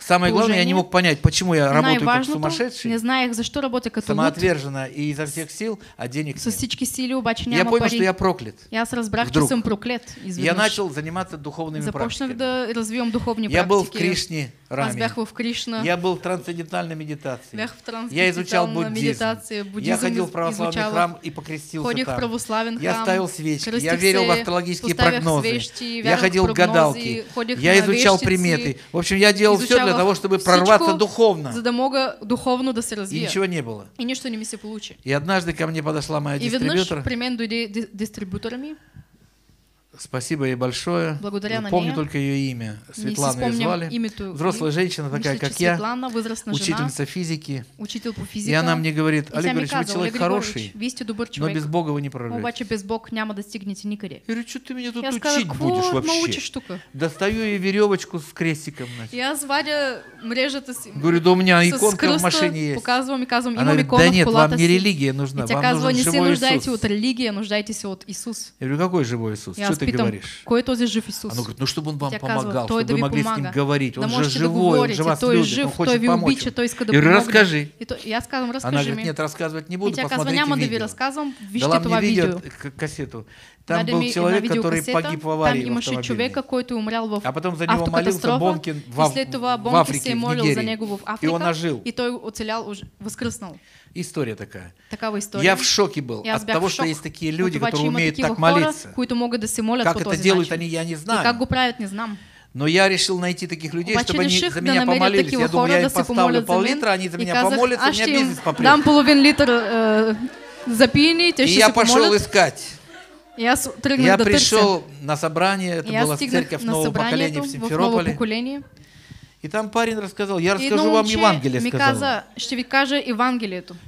Самое главное, я не мог понять, почему я работаю как сумасшедший, не знаех защо работя като луд, самоотверженно и изо всех сил, а денег нет. Я понял, что я проклят. Аз разбрах, съм проклет. И Я начал заниматься духовными практиками. да развивам духовни Я был в. Кришне раме. Я был в трансцендентальной медитации. Я изучал буддизм. Я ходил в православный храм и покрестился там. Я ставил свечки, я верил в астрологические прогнозы, я ходил в гадалки, ходих я изучал приметы. В общем, я делал все для того, чтобы прорваться духовно. За да мога духовно да се И ничего не было. И нищо не ми се получи. И однажды ко мне подошла моя И веднъж дистрибьютор. при мен дойде ми. Спасибо ей большое. Благодаря на Помню только ее имя. Светлана ее звали. името. Взрослая женщина, такая как я. Светлана, жена, Учительница физики. учител по физика. И она мне говорит, Олег Григорьевич, вы человек хороший, но без Бога вы не прорвете. обаче без Бог няма да стигнете никъде. Я говорю, что ты меня тут казах, учить будешь какво вообще? Достаю ей веревочку с крестиком. аз вадя мрежата си. Говорю, да у меня с иконка в машине есть. Показвам и казвам, Она говорит, да нет, вам не религия нужна, вам нужен живой Иисус. Я говорю, какой живой Иисус? Что ты говоришь? кой този жив Исус? Она говорит, ну чтобы он вам Тя помогал, чтобы вы могли с ним говорить. Он же живой, он же вас той любит, жив, он хочет помочь. обича, той иска да Я говорю, помогне. расскажи. И, то, и аз казвам, Она говорит, нет, рассказывать не И буду, посмотрите видео. разказвам, Дала мне видео, кассету. Там Даде был человек, который погиб в там аварии в имаше човека, който умрял в А потом за него молился. Бонкин в, и след това в Африке, се в молил Нигерии. за него в И Африка. он ожил. И той оцелял, уж- възкръснал. История такая. Такава история. Я в шоке был И от того, в что есть такие люди, това, которые умеют так молиться. които могат да се молят Как это делают, они, я не И знаю. как го правят, не знам. Но я решил найти таких людей, Обаче чтобы они за меня помолились. Я думаю, я им поставлю пол-литра, они за И меня казах, помолятся, у меня бизнес попрет. дам половин литър е, за пиене, те И я пошел искать. Я търся. пришел на собрание, это аз была церковь нового поколения в Симферополе. И там парень рассказал, я расскажу едно вам Евангелие, сказал.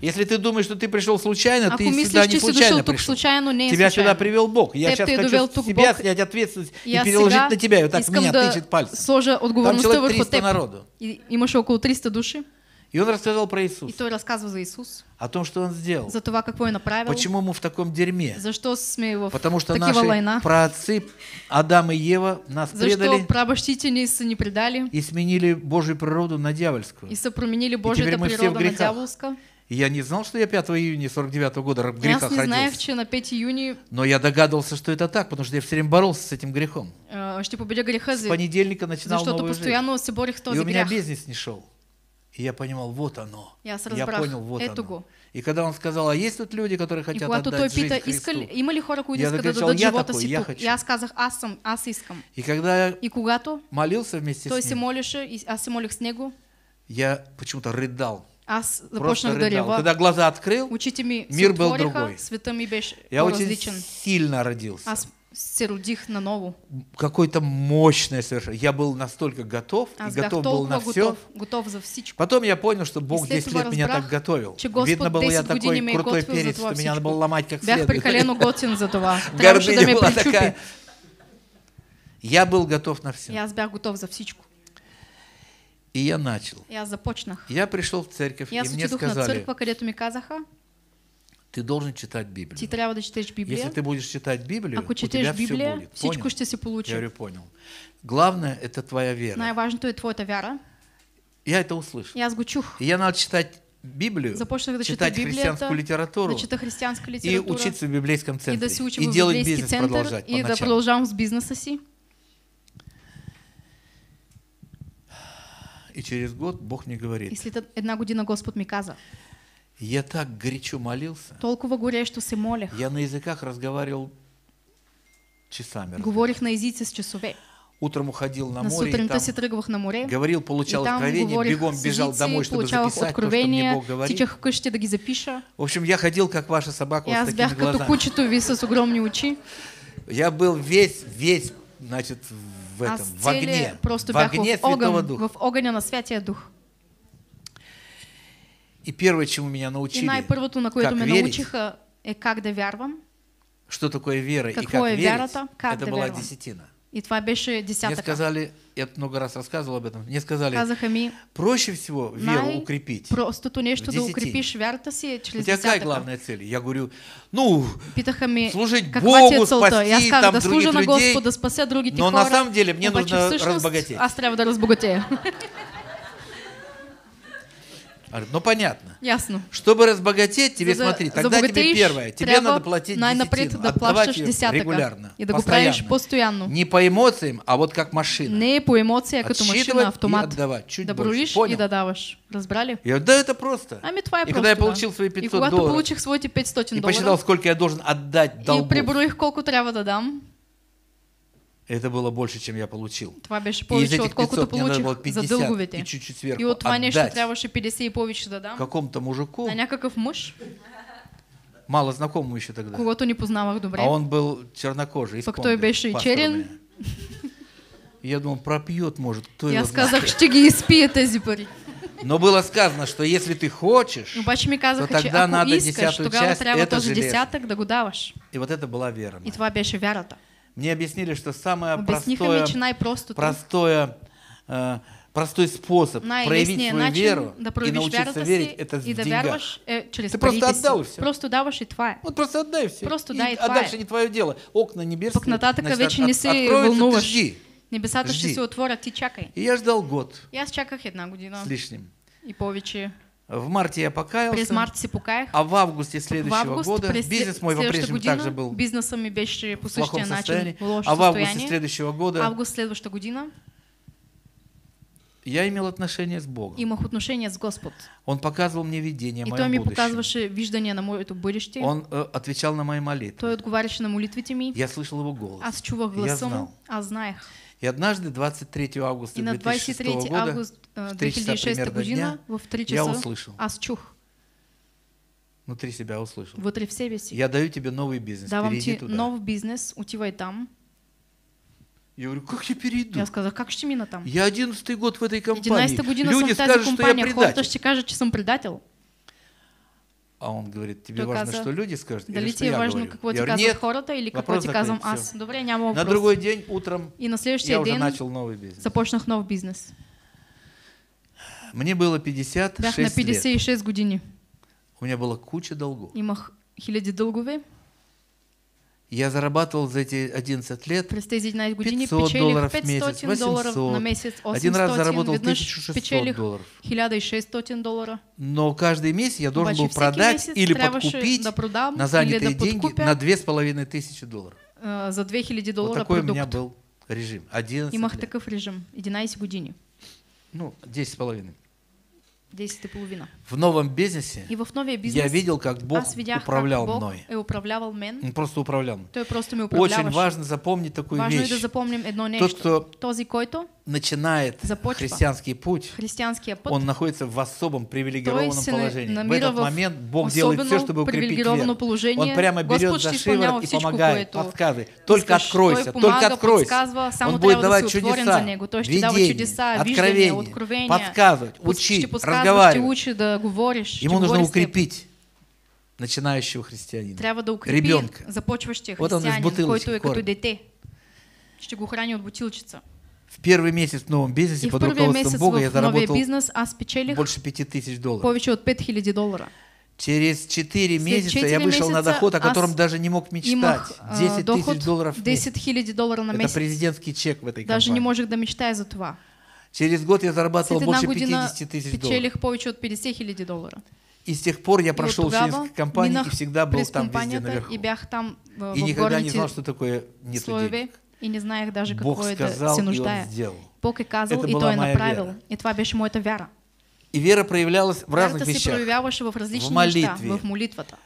Если ты думаешь, что ты пришел случайно, Ако ты сюда не случайно пришел. Тебя сюда привел Бог. Я сейчас хочу Бог. снять ответственность И переложить на тебя. И вот так меня тычет пальцем. Там человек върху 300 теб. народу. И около 300 души. И он рассказал про Иисуса, И той разказва за Исус. о том, что он сделал. За това какво е направил. Почему мы в таком дерьме? Защо сме в Потому что наши война. праотцы Адам и Ева нас Защо предали прабащите ни са ни предали и сменили Божью природу на дьявольскую. и са променили теперь Божията мы все в природа на. И я не знал, что я 5 июня 49 года в И грехах аз не знаех, родился. че на 5 юни Но я догадывался, что это так, потому что я все время боролся с этим грехом. а, ще победя греха, С за- понедельника начинал защото новую жизнь. И у меня бизнес не шел. И я понимал, вот оно. И Я разбрах, понял, вот ето оно. И когда он сказал, а есть тут люди, которые И хотят той отдать жизнь Христу? иска ли, има ли хора, които Я закричал, «Я такой, я хочу». И аз казах, аз съм, аз искам. И когда я И когато молился вместе той с ним, молеше, и аз се молих с него, я почему-то рыдал. аз Просто започнах да рыдал. рева. Когда глаза открыл, Очите ми Мир был другой. света ми беше я очень по-различен. сильно родился. Аз се родих наново. Какое-то мощное совершенно. Я был настолько готов Аз и готов был на все. готов, готов за всичко. Потом я понял, что Бог И след 10 това лет меня так готовил. Видно было, я 10 години такой крутой перец, что меня надо было ломать как Бях следует. прекалено готин за това. (laughs) Гордыня была такая. Я был готов на все. Аз бях готов за всичко. И я начал. Аз започнах. Я пришел в церковь, И и мне на сказали, църква, където ми казаха, ты должен читать ти Библию. да Библия. Если ты будешь читать Библию, Ако у тебя четеш все Библия, будет. всичко Понял? ще се Я говорю, понял. Главное – это твоя вера. Най-важното е твоята вяра. Я это услышал. И аз го чух. И я начал читать Библию, Започнах да читать христианскую Библията, литературу да чета християнска и учиться в библейском и центре. да се уча и делать бизнес център продолжать и да ночам. продължавам с бизнеса си. И через год Бог мне И говорит, след една година Господ ми каза, я так горячо молился, толкова горещо се молех. я на языках разговаривал часами. Говорих на езици с часове. Утром уходил на На море, сутринта там си тръгвах на море. говорил, получал откровение, бегом бежал домой, чтобы записать то, что мне Бог говорит. тичах вкъщи да ги запиша. В общем, я ходил, как ваша собака, вот с такими бях като глазами. кучето ви с огромни очи. Я был весь, весь, значит, в этом, Аз в огне. просто в огне в Святого Духа. в огъня на Святия Дух. И первое, чему меня И научили, най-първото, на което ме верить, научиха, е как да вярвам. что такое вера и как е верить, вярата, как это да была вярвам. десятина. И това беше Мне десятъка. сказали, я много раз рассказывал об этом, мне сказали, Казаха ми, проще всего веру най- укрепить. простото нещо да десетине. укрепиш вярата си е У чрез тебя какая главная цель? Я говорю, ну, Питаха ми, Служить Богу, целта? И аз спасти казах там да служа на Господа, да спася другите но хора. на самом деле мне обаче нужно всъщност разбогатеть. Аз трябва да разбогатея. (laughs) Ну понятно. Ясно. Чтобы разбогатеть, тебе За да смотри, тогда тебе первое, тебе надо платить десятину, да отдавать ее десятъка регулярно, и да постоянно. постоянно. Не по эмоциям, а вот как машина. Не по като Отсчитывать машина, и автомат. отдавать, чуть да больше. Понял? и да даваш. Разбрали? Я говорю, да это просто. Ами това е и просто, когда я да. получил свои 500 И долларов, получих своите 500 и долара посчитал, сколько я должен отдать и долгов, преброих колко трябва да дам, это было больше, чем я получил. това беше И повече, этих отколкото 500 мне надо получих за 50 дълговете. и чуть-чуть сверху И от това нещо трябваше 50 и повече да дам какому-то мужику, на някакъв мъж, мало знакомому еще тогда. когато ни познавах добре. А он был чернокожий, Конго, той беше и черен. И Я думал, пропьет, может, кто И знает. казах, ще ги изпие тези пари. Но было сказано, что если ты хочешь, Обаче ми казаха, То тогда надо искаш, десятую тогава часть, трябва это този железно. десятък да го даваш. и вот это была вера. И това беше вярата. Мне объяснили, что самое простое, простое, э, простой способ проявить най-лесният свою веру да и научиться верить, это и да деньгах. е чрез Ти просто отдал и всё. Просто даваш и това е. Вот просто отдай все. Просто дай, и а дальше не твое дело. Окна небесные. Пък нататъка значит, от- откроются, ты жди. Небесата ще се отворят, ти чакай. И я ждал год И аз чаках една година с лишним. и повече. В марте я покаялся. През март се покаях. А в августе В следующего август, года бизнес мой по-прежнему также был бизнеса ми беше по в същия начин в лошо А в августе следующего года Август следващата година я имел отношение с Богом. имах отношение с Господ. Он показывал мне видение И той моем ми будущем. показваше виждания на моето бъдеще. Он э, отвечал на мои молитвы. Той отговаряше на молитвите ми. Я слышал его голос. Аз чувах гласа му. Аз знаех. И однажды, 23 августа И на 2006 23 года, август а, в 3 часа 2006 примерно година дня, в 3 я часа услышал, аз чух внутри себя услышал. вътре в себе. Я даю тебе новый бизнес, Давам перейди ти туда. нов бизнес, отивай там. Я говорю, как я перейду? И аз казах, как ще мина там? Я 11 год в этой компании. 11 година Люди скажут, что я компания. Хората предатель. ще кажат, че съм предател. А он говорит, тебе Той важно, что люди скажут, или Дали что ти е я важно говорю? какво Я говорю, нет. хората или казвам закрит, аз? Добре, няма На другой день утром И на я следващия уже начал новый бизнес. започнах нов бизнес. Мне было 56 Бях на лет. 56 години. У меня была куча долгов. Имах хиляди дългове. Я зарабатывал за эти 11 лет През тези 11 години 500 печелих долларов в месяц, 500 долара 800. на месец, 800, Один раз заработал веднъж 1600 печелих долларов. 1600 долара. Но каждый месяц я должен был продать месяц или подкупить да продам на занятые да деньги на 2500 долларов. а, за 2000 Вот долара такой у меня продукт. был режим. 11 Имах лет. такъв режим. 11 години. Ну, 10 с половиной. 10 и половина. В новом бизнесе И в новия бизнес я видел, как Бог видях управлял как Бог мной. е управлявал мен. Он просто управлял. Той просто ме Очень важно запомнить такую Важно е да вещь. запомним едно Тот, нещо. кто Този, който начинает Започва. христианский путь, християнския път, он находится в особом привилегированном положении. В этот момент Бог делает все, чтобы укрепить веру. положение. Он прямо берет Господ за шиворот и помогает, подсказывает. Только откройся, только откройся. само Он будет да давать чудеса, видения, откровения, подсказывать, учить, разговаривать. учи да говориш. ще Ему нужно укрепить начинающего христианина. Трябва да укрепи Ребенка. започващия Вот он из бутылочки е корен. дете. Ще го храни от бутилчица. В первый месяц в новом бизнесе И под руководством Бога я заработал бизнес аз печелих больше 5000 долларов. повече от 5000 долара. Через 4 месяца я четыре вышел на доход, о котором даже не мог мечтать. Имах а, 10 доход тысяч долларов в месяц. 10 хиляди долара на Это месец. президентский чек в этой Даже не компании. можех да мечтая за това. Через год я зарабатывал больше година 50 тысяч долларов. печелих повече от 50 хиляди долара. И с тех пор я И прошел через тогава компании и всегда был там везде наверху. и бях там в, И никогда не знал, что такое нет денег. и не знаех даже Бог сказал, се и Он сделал. Бог е казал Это и е моя направил. вера. И това беше моята вяра. И вера проявлялась в разных Вярата вещах. проявяваше в различни В неща. молитве. В молитвата.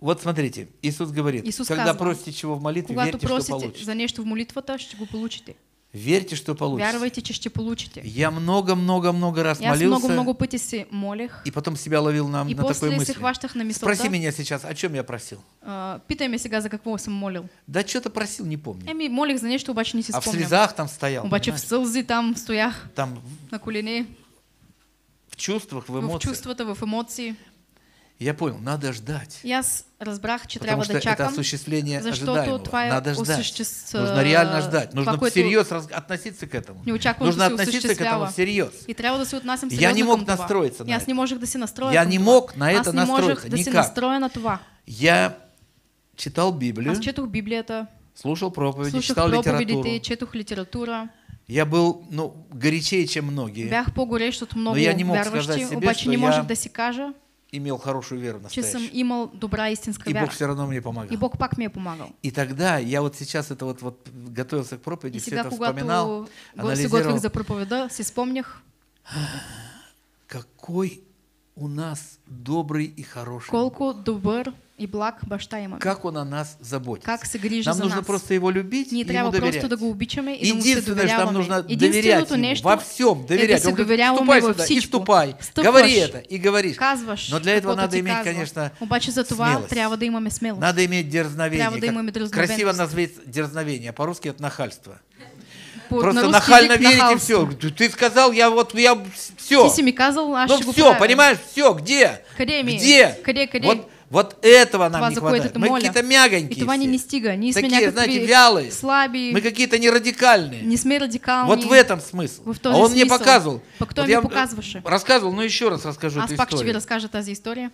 Вот смотрите, Иисус говорит, Иисус когда казва, просите чего в молитве, верьте, что получите. за нещо в молитвата, ще го получите. Верьте, что получите. Вярвайте, ще получите. Я много-много-много раз аз молился, много-много пъти се молех и потом себя ловил на, и на такой мысли. на Спроси мисълта. меня сейчас, о чем я просил. а, Питай ме сега за какво съм молил. Да что-то просил, не помню. Еми, молих за нещо, обаче не си А в слезах там стоял, Обаче в сълзи там стоях там на колене, в чувствах, в в эмоциях. чувствата, в емоции. И я понял, надо ждать. Аз разбрах, че Потому что да это осуществление ожидаемого. Надо ждать. осъществ- Нужно реально ждать. Нужно всерьез раз- относиться к этому. Нужно относиться к этому всерьез. И трябва да се отнасям Я не мог настроиться на аз это. не можех да се настроя Я не мог на это настроиться да се никак. настроя на това. Я читал Библию, Аз четох Библията, слушал проповеди, слушах читал литературу. четох литература. Я был ну, горячее, чем многие. Бях по-горещ от много я не мог сказать себе, обаче что не я да си кажа, Имел хорошую веру че съм настоящую. имал добра истинска И вяра. Бог все равно мне помогал. И Бог пак ми е помагал. И тогда я вот сейчас это вот, вот готовился к проповеди, И все это вспоминал, анализировал. за проповеда, си спомнях Какой у нас добрый и хороший. Бог. колко добър и благ имаме. Как он о нас заботится. Как се грижи Нам за нужно нас. просто его любить Ние и ему доверять. просто да го обичаме и да Единственное, что нам нужно доверять ему нещо во всем, е доверять. да се Он говорит, ступай сюда и ступай, Стъпваш, говори это и говоришь. Казваш, Но для этого надо иметь, казва. конечно, Обаче за това смелость. трябва да имаме смелост. Надо иметь дерзновение. Трябва да имаме. Красиво назвать дерзновение, по-русски это нахальство. По, Просто на нахально верите нахалство. все. Ты сказал, я вот, я все. Ти си ми казал, аз Ну ще го все, правя. понимаешь, все, где? Къде ми? Где? Къде, къде? Вот, вот этого нам не хватает. Мы какие-то мягонькие И все. не стига. Ние сме Такие, знаете, вялые. слаби, Мы какие-то не радикальные. не сме радикални. Вот в этом смысл. А он мне показывал. Вам, показваше. э, Рассказывал, но еще раз расскажу Аз эту пак ще ви историю. разкажа тази история.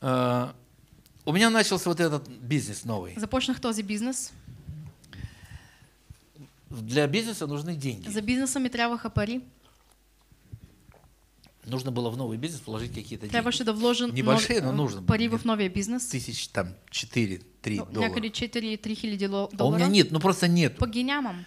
Э, У меня начался вот этот бизнес новый. Започнах този бизнес. Для бизнеса нужны деньги. За бизнеса ми трябваха пари. Нужно было в новый бизнес вложить какие-то деньги. Трябваше да вложа Небольшие, но нужно. пари в новия бизнес. Тысяч там 4-3 Ну, доллара. Някъде 4-3 хиляди ло- А у меня нет, ну просто нет. Пък ги нямам.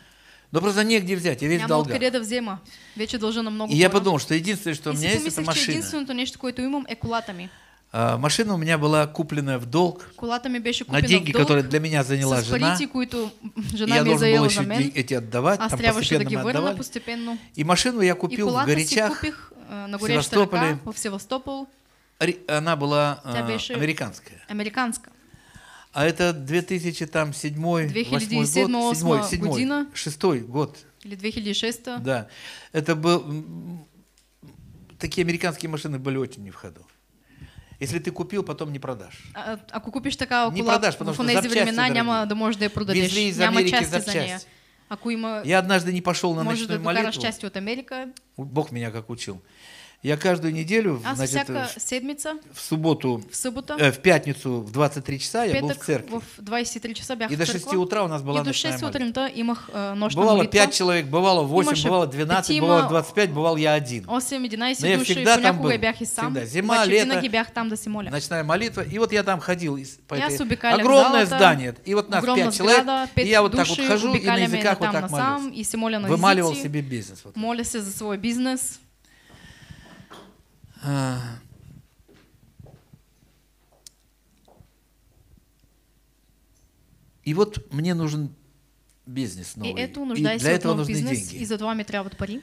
Ну просто негде взять, я весь в долгах. откъде да взема. Вече дължа на много И я подумал, что единственное, что у меня есть, это машина. единственото нещо, което имам е колата ми. А, машина у меня была купленная в долг Колата ми беше на купена деньги, в дълг, которые для меня заняла с жена. парите, които жена я ми должен был еще мен. эти отдавать, Аз там трябваше да ги върна постепенно. И машину я купил в Горячах. купих на в гореща Севастополе. ръка в Севастопол, Ри- Она была а, беше американская. американска. А это 2007 2007 год, седьмой, осма седьмой, година. шестой год, Или 2006 да. Это был такие американские машины были очень не в ходу. Если ты купил, потом не продашь. А, ако купиш такава Не кола продаш, потому что запчасти времена, няма да можеш да я продадеш. Везли из Америки части за запчасти. Ако има, Я однажды не пошел на може да ночную докараш молитву. части от Америка. Бог меня как учил. Я каждую неделю, Аз значит, седмица, в субботу, в събота, э, в пятницу в 23 часа в я был в церкви. в 23 часа бях И до църква. 6 утра у нас была и до ночная 6 молитва. сутринта имах а, нощна Бывало молитва. 5 человек, бывало 8, Имаше бывало 12, петима, бывало 25, бывал я один. 8-11 Но я души, всегда там был. и бях и сам. Всегда. Зима, лето. бях там моля. Ночная молитва. И вот я там ходил. по аз этой- Огромное здание. И вот нас огромна 5 человек. И 5 я вот так вот хожу и на языках вот так молюсь. Вымаливал себе бизнес. Се за свой бизнес. А. И вот мне нужен бизнес И новый. И нуждай для се от этого нужны бизнес деньги. и за това ми трябват пари.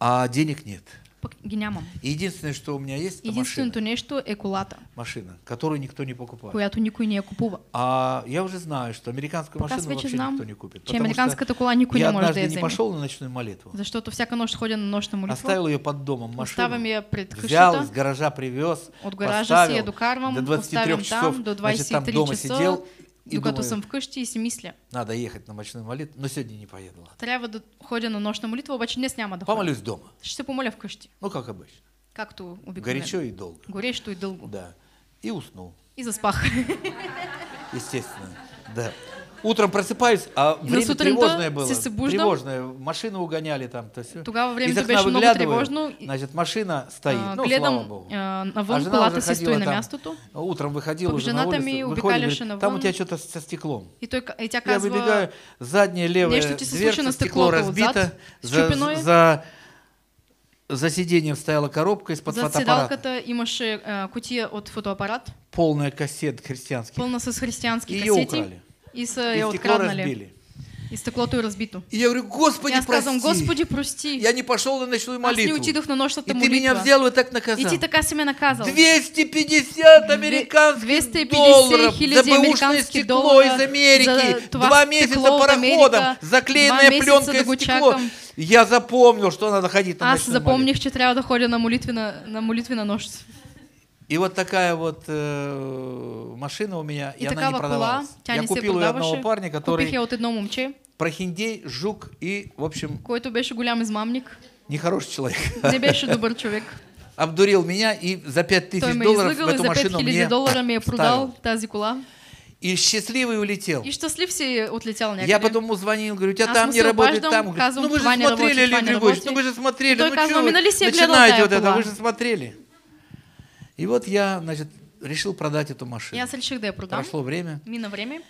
А денег нет. Ги нямам. Единственное, что у меня есть, это Единственото машина. нещо е колата, Машина, которую никто не покупает. която никой не я купува. А я уже знаю, что американскую Пък аз машину вообще знам, никто не купит. че американската кола никой я не може да однажды я не вземе. пошел на ночную молитву. Защото всяка нощ ходя на нощна молитва. Оставил ее под домом машину. Оставям я пред Взял, къщата. из гаража привез, От гаража си поставил, я докарвам, до 23 оставям часов, там до значит, там 23 дома часа, сидел и докато думаю, съм вкъщи и си мисля. надо ехать на ночную молитву, но сегодня не поеду. ладно. Трябва да ходя на нощна молитва, обаче днес няма да ходя. Помолюсь дома. Ще се помоля вкъщи, Ну, как обычно. както обикновено. Горячо и долго. Горещо и дълго. Да. И уснул, И заспах. естественно. Да. Утром просыпаюсь, а на время тревожное было. Тревожное. Машину угоняли там, то все. Тогава Из времето окна выглядываю, тревожно. Значит, машина стоит. А, ну, слава гледам Богу. а, А навън, жена колата уже ходила на мястото. Утром выходил Пък уже на улицу, выходит, говорит, там у тебя что-то со стеклом. И, той, и тя Я выбегаю, задняя левая дверца, стекло разбито, за, за, за сиденьем стояла коробка из-под фотоаппарата, седалката имаше а, кутия от фотоапарат, полная кассет христианских. пълна с християнски Ее касети. украли. И са И я стекло откраднали. разбили. И стеклото е разбито. И я говорю, Господи, И аз казвам, прости, Господи, прости. я не пошел на ночную Аз не молитву. отидох на нощната И ты меня молитва. взял и так И наказал. ти така си ме наказал. 250 американских 250 долларов за бэушное стекло доллара из Америки. за Два месяца пароходом, месеца пленкой да стекло. чакам. Я запомнил, что надо ходить на Аз запомних, че трябва да ходя на молитвена, на молитвена нощ. И вот такая вот э, машина у меня, и, И она не продавалась. тя Я купил ее одного парня, Купих который я от едно момче, прохиндей, жук и, в общем, който беше голям измамник. нехороший человек. Не беше добър човек. (laughs) Обдурил меня и за 5000 Той ме долларов в эту машину 5000 мне ми е продал тази кола. И счастливый улетел. И щастлив си отлетял някъде. Я потом ему звонил, говорю, у тебя Аз там не работает, там. Говорит, ну вы же смотрели, Олег Григорьевич, ну вы же смотрели, ну что «Ами вы нали си я тая вот это, кола?» вы же смотрели. И вот я, значит, решил продать эту машину. аз реших да я продам. Прошло время. Мина време.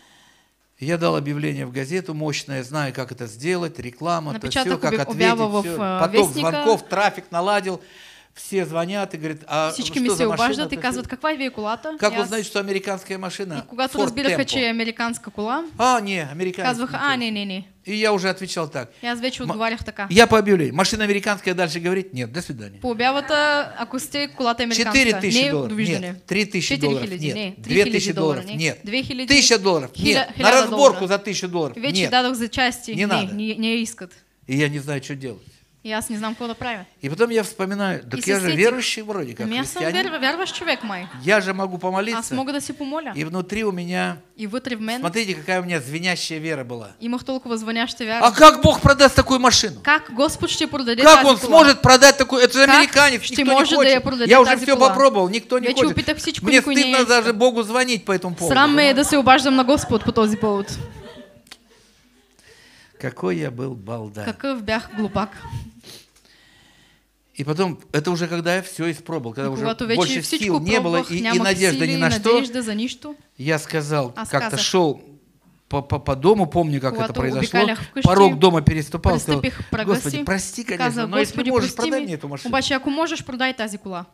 Я дал объявление в газету мощное, знаю, как это сделать, реклама, то все, как ответить, объяву в, всё. э, Поток Вестника. звонков, трафик наладил, все звонят и говорят, а Всички что за машина? то казват, каква е ви? Как аз- узнать, что американская машина? И когато разбираха, че американска кола, А, не, американская. казваха, а, не, не, не. И я уже отвечал так. Вече Ма- отговарях така. Я по объявлению. Машина американская, дальше говорить? Нет, до свидания. По обявата, ако сте колата е американска, 4 тысячи долларов. Нет. 3 тысячи 4 долларов. Нет. не. 2 3 тысячи долларов. Нет. 2 хиляди. 1000 долларов. Нет. На разборку за 1000 долларов. Вече Нет. дадох за части. Не надо. не, я искат. И я не знаю, что делать. И аз не знам какво да правя. И потом я вспоминаю, так се я же верующий вроде как аз съм христианин. вяр, вярващ човек, май. Я же могу Аз помолиться. мога да си помоля. И внутри у меня, И вътре в мен смотрите, какая у меня звенящая вера была. имах толкова звъняща вяра. А как Бог продаст такую машину? Как Господ ще продаде Как он кола? сможет продать такую? Это же Как американец, ще никто не може да я хочет. Я уже все кола? попробовал, никто не Вече хочет. Мне стыдно я даже. Богу звонить по этому поводу. Срам ме е да се обаждам на Господ по този повод. Какой я был балда. Какъв бях глупак. И потом, это уже когда я все испробовал, когда уже больше сил не было и, и надежды ни на что, за нищо. я сказал, Аз как-то шел по, по, по дому, помню, как это произошло, порог дома переступал, сказал, Господи, прости, конечно, но если можешь, продай мне эту машину. Обаче, ако можеш, продай тази кола.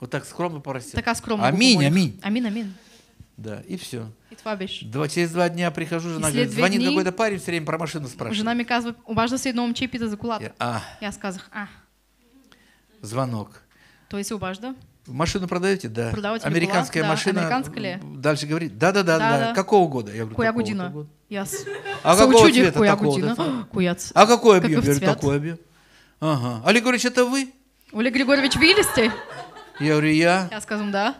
Вот так скромно попросил. Така скромно Аминь, аминь. Амин, амин. Да, и все. И това беше. Два, через два дня прихожу, жена говорит, звонит какой-то парень, все время про машину спрашивает. Жена ми казва, обажда се едно момче и пита за колата. Я, а, И аз казах, а, звонок. той се обажда. Машину продаете? Да. Продавате ли Американская? Да. машина. Американская ли? Дальше говорит, да-да-да, Да, да. да. Какого года? Я говорю, года. И аз А какого цвета коя такого-то? година. Коя ц- А какой объем? Какъв Я говорю, такой объем. Ага. Олег Григорьевич, это вы? Олег Григорьевич, вие ли сте? Я говорю, я. Аз казвам, да.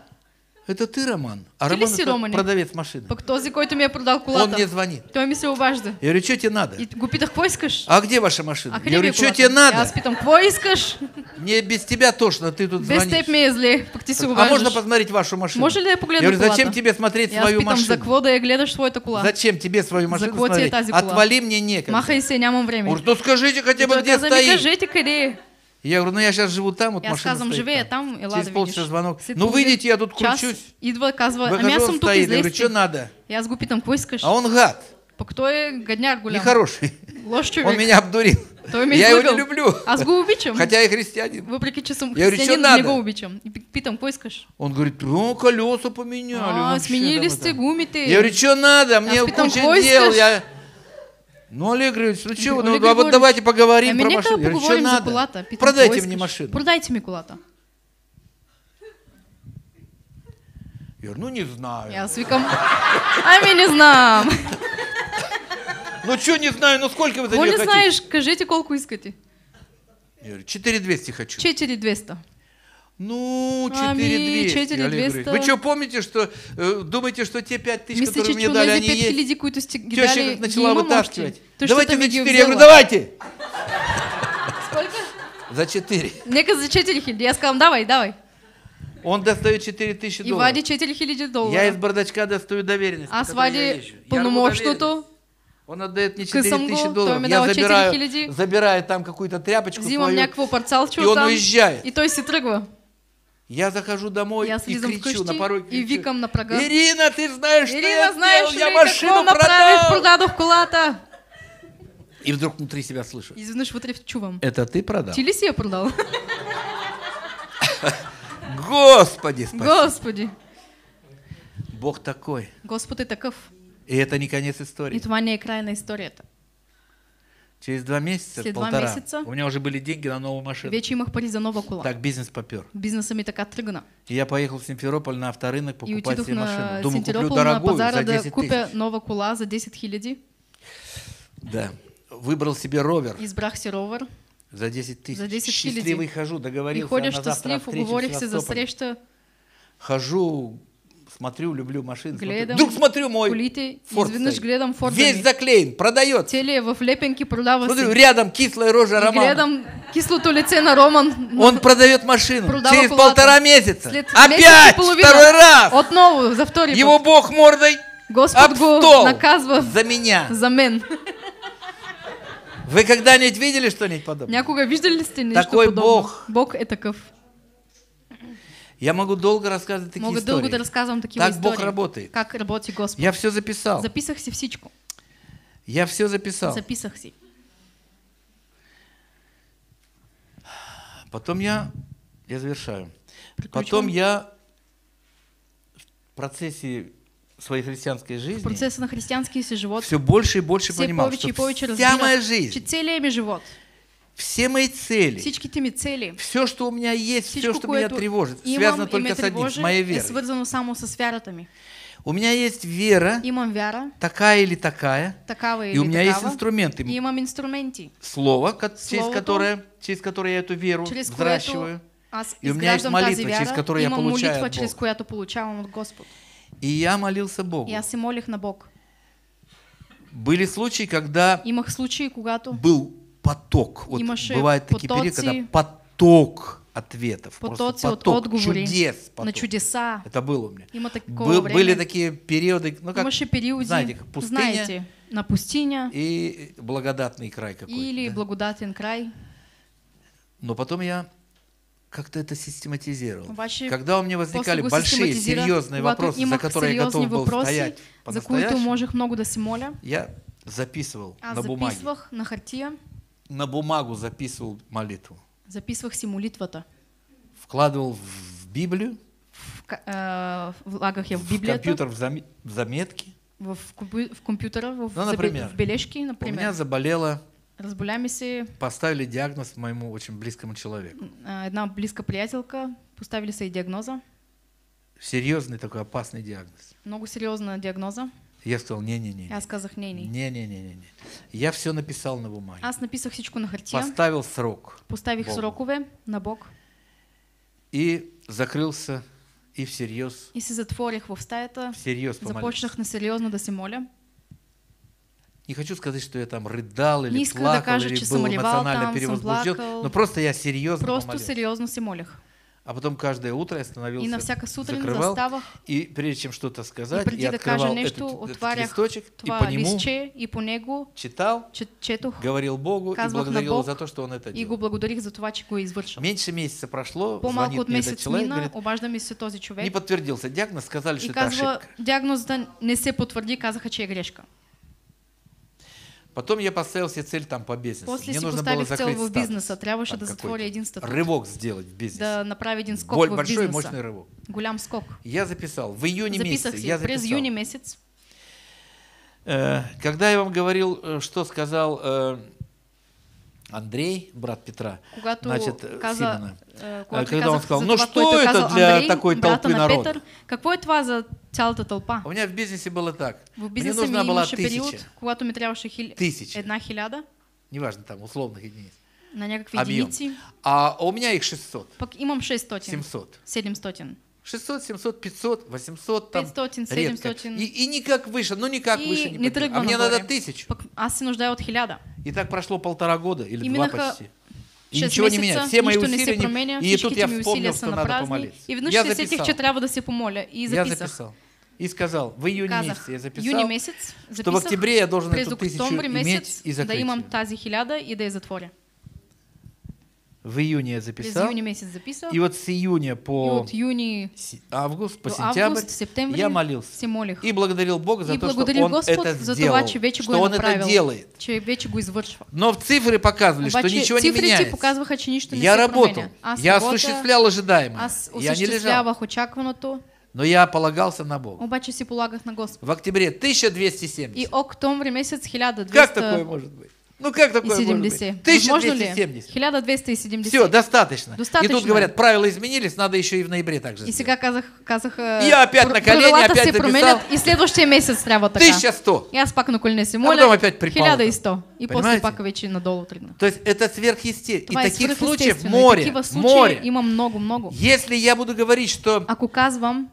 Это ты, Роман? А Роман это Романе? продавец машины. Пък този, който ми е продал Он колата. мне звонит. Той ми се обажда. Я говорю, что тебе надо? И го питах, какво искаш? А где ваша машина? А Я говорю, что тебе надо? Аз питам, какво искаш? Мне без тебя тошно, ты тут Без звонишь. теб ми е зле, пък ти се А обаждаш. можно посмотреть вашу машину? Може ли да я Я погледна говорю, колата? зачем тебе смотреть аз свою питам, за машину? какво да я гледаш своята кола? Зачем тебе свою машину е смотреть? тази кола? Отвали мне некогда. Махай се, нямам време. Ну скажите хотя бы, где стоит. кажете къде е. Я говорю, ну я сейчас живу там, вот И аз машина казвам, стоит живея там. там, ела Через полчаса звонок. Ну выйдите, я тут кручусь. Идва, казва, Выхожу, аз он съм тук, стоит. Я говорю, что надо? И аз го питам, какво искаш? А он гад, Пък той е гадняр голям. нехороший. Лош човек. Он меня обдурил. Е Я его не люблю. Аз го обичам. Хотя и христианин. Въпреки, че съм Я говорю, християнин, «Чё не надо?» го обичам. И пи- питам, какво искаш? Он говорит, ну колеса поменяли. А, сменили там сте это». гумите. Я говорю, что надо? Мне питам, куча «Какво дел. искаш?» Я... Ну, Олег Григорьевич, ну что, Олег ну, а вот давайте поговорим Ами про машину. Я говорю, что надо? Питам, Продайте какво мне машину. Продайте ми колата. Я говорю, ну не знаю. И аз викам, ами не знам. Ну что не знаю, ну сколько вы за нее не хотите? знаеш, кажете колко искате. Я говорю, 4200 хочу. 4200. Ну, Ами, 4200. 4200. Олег Григорьевич. Вы что, помните, что э, думаете, что те 5000, Мисля, которые мне дали, они есть? 5000, които сте ги Теща начала вытаскивать. Давайте за ги 4. е Я говорю, давайте. Сколько? За 4. Нека за 4000. Аз казвам, давай, давай. Он достает 4000 И долларов. вади 4000 Я из бардачка достаю доверенность. Которой я вади. Я пълномощното, Он отдает мне Късам 4000 го, долларов. Я забираю, 4000. забираю там какую-то тряпочку взимам свою. някакво парцалче И он уезжает. и той си тръгва. Я захожу домой И аз и кричу на пороге. и викам на прага. Ирина, ты знаешь, что я Ирина, знаеш сделал? Я машину продал. Колата. И вдруг внутри себя слышу. Изведнъж вътре чувам. Это ты продал? Си я продал? Господи, спаси. Господи. Бог такой. Господ е такъв. И это не конец И истории. това не е край на историята. Через два месяца, След два полтора, месяца у меня уже были деньги на новую машину. Вече имах пари за нова кола. Так бизнес попер. Бизнеса ми така тръгна. И я поехал в Симферополь на авторынок И покупать себе машину. Думаю, куплю на дорогую за пазара 10 да купя тысяч. нова кола за 10 хиляди. Да. выбрал себе ровер Избрах си ровър за 10 тысяч. За 10 хиляди. Счастливый хожу, и договорился ходиш на завтра щастлив, встречу в уговорих се за среща, Хожу, смотрю, люблю машины. гледам Вдруг смотрю мой Форд изведнъж стоит. гледам Форда Весь заклеен, продается. Целият е в лепенки, продава Смотрю, рядом кислая рожа Романа. гледам кислото лице на Роман. Он продает машину. Продава Через колата. полтора месяца. След Опять, половина. второй раз. Отново, за втори Его път. Бог мордой Господ го наказва за меня. за мен. Вы когда-нибудь видели что-нибудь подобное? Някога виждали ли сте нещо Такой подобно? Бог. Бог е такъв. Я могу долго рассказывать такие Мога истории. дълго да разказвам такива Так Бог истории. работает. Как работи Господ. Я все записал. Записах си всичко. Я все записал. Записах си. Потом я, я завершаю. Приключвам. Потом я в процессе своей христианской жизни процеса на си живот все больше и больше все понимал, повече что и повече вся моя жизнь, целият ми живот, все мои цели, всичките ми цели, все, что у меня есть, все, что меня тревожит, связано и только с одним, с моей е верой. свързано само с вярата ми. У меня есть вера, Имам вяра, такая или такая, такава и у меня есть такава, инструменты, и имам инструменти, слово, через которое, через которое я эту веру чрез взращиваю. аз И у меня есть молитва, через вяра, которую я получаю молитва, от Бога. която получавам от Господ. И я молился Богу. И аз се молих на Бог. Были случаи, когда Имах случаи, когато был поток. Вот Имаше бывают такие периоды, потоци- когда поток ответов. просто потоци от поток, отговори чудес на поток. чудеса. Это было у меня. Има Бы- време. были такие периоды, ну как, Имаше знаете, как пустыня знаете, на пустиня и благодатный край какой-то. или да. благодатен край. Но потом я как-то это систематизировал. Обаче, Когда у меня возникали большие, серьезные вопросы, за которые я готов был въпроси, стоять за които можех много да се моля, я записывал аз на бумаге. на хартия, На бумагу записывал молитву. записвах си молитвата. Вкладывал в Библию, В, а, влагах я в в Библията, компьютер в, заме- в заметки. в, в компютъра, в, Ну, например, в бележки, У меня например. заболела, Разболя ми се поставили диагноз моему очень близкому человеку. а, една близка приятелка, поставили се и диагноза, Серьезный такой опасный диагноз. много сериозна диагноза. Я сказал, не-не-не. Аз казах не, не. Не-не-не-не. Я все написал на бумаге. Аз написах всичко на хартия, Поставил срок поставих Богу. срокове на Бог и закрылся и всерьез, и се затворих в стаята, всерьез помолился. започнах на сериозно да се моля. Не хочу сказать, что я там рыдал или Не искам да плакал, кажа, или был эмоционально там, перевозбужден, плакал. но просто я серьезно Просто помолился. сериозно се молях. А потом каждое утро я становился, И на закрывал, заставах и прежде чем что-то и сказать, я да открывал этот, этот листочек и по нему листче и по него читал, че, четох говорил Богу и благодарил Бог за то, что Он это и делал. го благодарих за това, че го извършил. Меньше месяца прошло, По-малко звонит мне этот человек, мина, говорит, обажда ми се този не човек подтвердился диагноз, сказали, что и это казва, ошибка. диагнозът не се потвърди, казаха, че е грешка. Потом я поставил себе цель там по бизнесу. После Мне си нужно было поставих цел закрыть в бизнеса, трябваше да затворя един статут, Рывок сделать в бизнесе. да направя един скок Боль, в большой бизнеса. мощный рывок. Голям скок. Я записал в июне Записах месяце. Я през записал. юни месец. Э, Когда я вам говорил, э, что сказал э, Андрей, брат Петра, Когато значит, каза, Симона, когда он сказал, за «Ну что это для Андрей, такой толпы на народа? Петър, какво е това за цялата тълпа? у меня в бизнесе было так. В Мне бизнеса ми нужна была имаше тысяча, период, когато ми трябваше хил... Тысяча. една хиляда неважно там, условных единиц, на някакви объем. единици, А у меня их 600, пък имам 600, 700. 700. 600, 700, 500, 800, там 500, редко. 700. И, и никак выше, ну никак И выше не, не А мне надо тысячу. Пък аз се нуждая от хиляда. И так прошло полтора года или И два почти. И ничего не меняется. Все мои усилия не- променя, И тут я вспомнил, что надо помолиться. И веднъж Я записал. че трябва да се помоля. И Я записах. записал. И сказал, в июне Казах, месяце я записал, юни месец что в записах, октябре я должен эту тысячу октомври иметь и да закрыть. имам её. тази хиляда и да я затворя. В июне я записал. юни месец записах. И вот с июня И по от юни с- август, по сентябрь август, я молился. се молих. И благодарил Бога за и то, что Он Господ это сделал. Что Он это делает. Но в цифры показывали, что ничего не меняется. Я работал. Аз я осуществлял ожидаемое. аз Я не лежал. Но я полагался на Бога. обаче си полагах на Господ. В октябре 1270. И октомври месец 1200. Как такое может быть? Ну как и такое может 70. быть? Возможно ли? 1270. 1270. Все, достаточно. И Достаточно. тут говорят, правила изменились, надо еще и в ноябре также И сделать. сега казах, казах е, И опять на колени, опять записал. и следващия месец трябва така. 1100. И аз пак на колене се А моля. потом опять припал. 1100. И после Понимаете? пак вече надолу тръгна. То есть это сверхъестественно. И таких случаев. И море. такива случаи Море. има много, много. Если я буду говорить, что Ако казвам,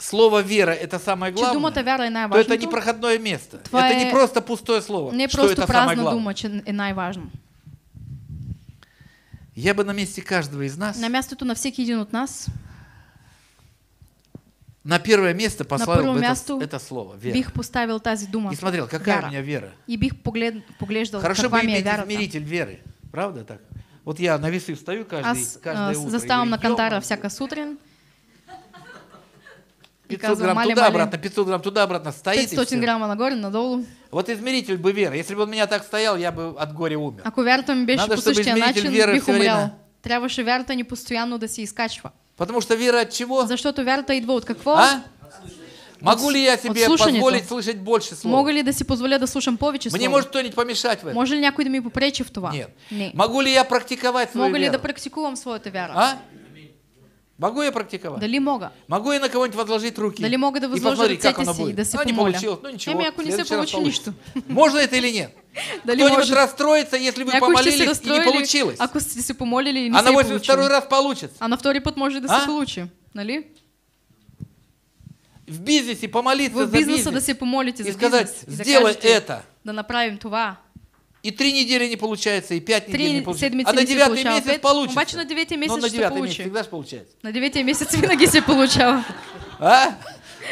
слово вера это самое главное, вяра е то это не проходное место. Това это не просто пустое слово, не что просто это самое главное. дума. Я бы на месте каждого из нас На мястото на всеки един от нас на первое место поставил бы это, это слово вера. бих поставил тази дума. И смотрел, какая вяра. у меня вера. И бих поглед, поглеждал Хорошо бы иметь вярата. измеритель веры. Правда так? Вот я на весы встаю каждый, Аз каждое утро. и заставам на кантара «Ё-моё, всяка сутрин. И 500 казвам, грамм туда-обратно, мале, 500 грамм туда-обратно стоит и 500 всё. грама нагоре, надолу. Вот измеритель бы веры. Если бы он меня так стоял, я бы от горя умер. Ако вярата ми беше Надо, по чтобы същия измеритель начин, веры бих всё время- умрял. Трябваше вярата ни постоянно да се изкачва. Потому что вера от чего? Защото вярата идва от какво? А? Могу ли я себе позволить слышать больше слов? Мога ли да си позволя да слушам повече Мне слова? может кто-нибудь помешать в этом? Може ли някой да ми попречи в това? Нет. Не. Могу ли я практиковать свою Мога ли да практикувам своята вяра? А? Могу я практиковать? Дали мога? Могу я на кого-нибудь возложить руки? Дали мога да и посмотреть, как оно будет? да а, не получилось, ну ничего. Еми, ако в не се нищо. Можно это или нет? (laughs) Дали Кто-нибудь расстроится, если вы помолились и не получилось? ако сте се помолили и не А се на е 82 получило. раз получится. А на втори път може да А? се получи. Нали? В бизнесе помолиться В за бизнеса да бизнес се помолите за сказать, бизнес. и да сделай это. Да направим това. И три недели не получается, и пять недель не получается. А на не девятый месяц получится. обаче на деветия Но месец на девятый месяц всегда же получается. На деветия (laughs) месец винаги се получава. А?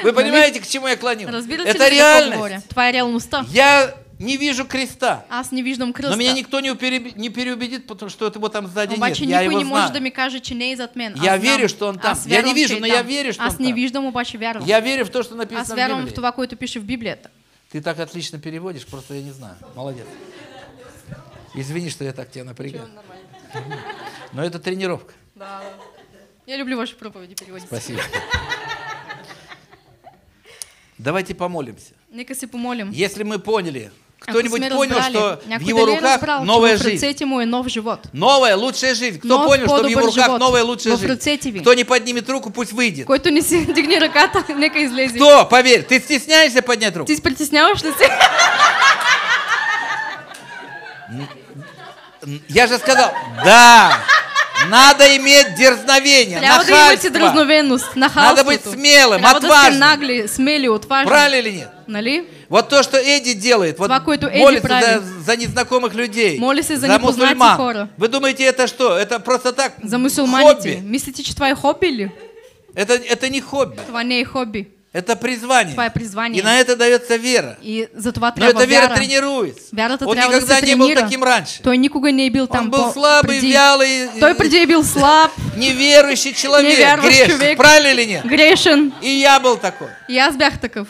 Вы понимаете, к чему я клоню? Это реальность. Това е реалността. Я не вижу креста. Аз не виждам кръста. Но меня никто не, упереби- не переубедит, потому что его там сзади нет. Обаче Я никой не може знаю. да ми каже, че не е зад мен. Я Аз знам. верю, что он там. Аз Я не вижу, но я верю, что Аз он не там. виждам, обаче вярвам. Я верю в то, что Аз написано в вярвам в Библии. това, което пише в Библията. Ты так отлично переводишь, просто я не знаю. Молодец. Извини, что я так тебя напрягаю. (laughs) Но это тренировка. Я люблю ваши проповеди переводить. Спасибо. Давайте помолимся. Нека се помолим. Если мы поняли, Ако кто-нибудь понял, разбрали, что в его руках разбрал, новая жизнь. му е нов живот. Новая, лучшая жизнь. Кто Нов, понял, что в его руках живот. новая, лучшая жизнь? Кто не поднимет руку, пусть выйдет. Който не си (laughs) дигни ръката, нека излезе. Кто? Поверь, ты стесняешься поднять руку? Се притесняваш ли? Я же сказал, да, надо иметь дерзновение, Трябва да имате нахальство. Надо нахалството. быть смелым, Трябва да сте отважным. нагли, смели, отважни. Правильно или нет? Нали? Вот то, что Эдди делает, вот Еди молится за, за незнакомых людей, Моли се за непознати мусульман. хора. Вы думаете, это что? Это просто так? За мусулманите. Хобби. Мислите, че това е хобби ли? Это, это не хобби, Това не е хобби. Это призвание. Това е призвание. И на это дается вера. И за това Но эта вера вяра. тренируется. Вярата Он никогда не был таким раньше. Той никога не бил Он там был по- слабый, преди. вялый, Той преди бил слаб, неверующий человек, грешник. човек. Правильно или нет? грешен. И я был такой. Аз бях такъв.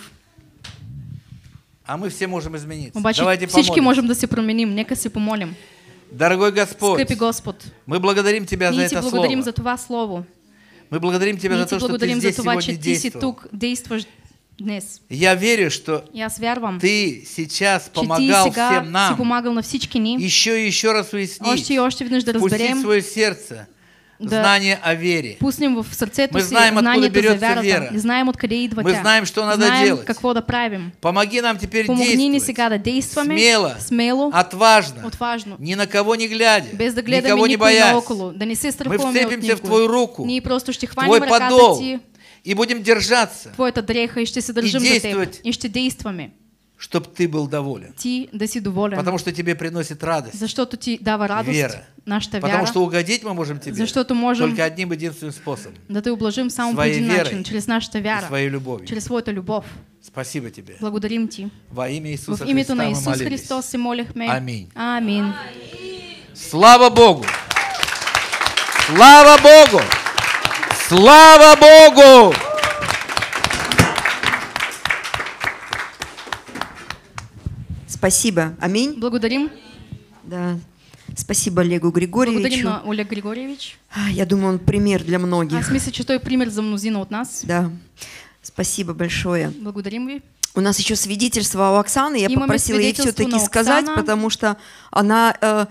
А мы все можем измениться. Обаче Давайте всички можем да се променим. Нека се помолим. Дорогой Господь, Скъпи Господ, мы благодарим Тебя за ние это благодарим слово. за това Слово. Мы благодарим Тебя Ние за то, что Ты благодарим за здесь това, сегодня действовал. днес. Я верю, что И аз вярвам, Ты сейчас помогал всем си нам на всички ни. еще и еще раз уяснить, Още и още веднъж да разберем, свое сердце Да. знание о вере. пуснем в сърцето Мы знаем, откуда за берется вярата. вера. И знаем откъде идва Мы знаем, что надо знаем делать. какво да правим. Помоги нам теперь Помогни ни действовать сега да действаме смело, смело отважно, отважно, ни на кого не глядя, без да гледаме никого не боясь. наоколо, да не се Мы вцепимся в. Твою руку, Ние просто ще Твой подол ти, и будем держаться, твоята дреха и ще се държим за действовать. теб. И ще действаме. Чтобы Ты был доволен. Ти да си доволен. Потому что Тебе приносит радость, Защото ти дава радост, вера. нашата Потому вяра, что угодить мы можем Тебе Защото можем только одним единственным способом да те облажим само по един верой начин, чрез нашата и вяра, своей любовью. чрез своята любов. Спасибо Тебе. Благодарим ти. Во имя Иисуса В името Христа на мы Исус молились. Христос се молихме. Аминь. Амин. Слава Богу! Слава Богу! Слава Богу! Спасибо. Аминь. Благодарим. Да. Спасибо Олегу Благодарим Григорьевичу. на Олег Григорьевич. А, Я думаю, он пример для многих. Аз мисля, че той е пример за мнозина от нас. Да. Спасибо большое. Благодарим ви. У нас еще свидетельство у Оксаны. Я Имаме попросила ей все-таки сказать, потому что она, э,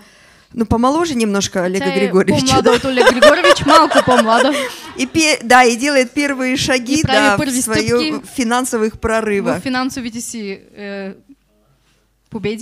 ну, помоложе немножко Олега Григорьевича. да. Олег Григорович, малко по-млада. И, пе- да, и делает первые шаги И да, в стъпки финансовых В прорывах. финансовите си е, победи.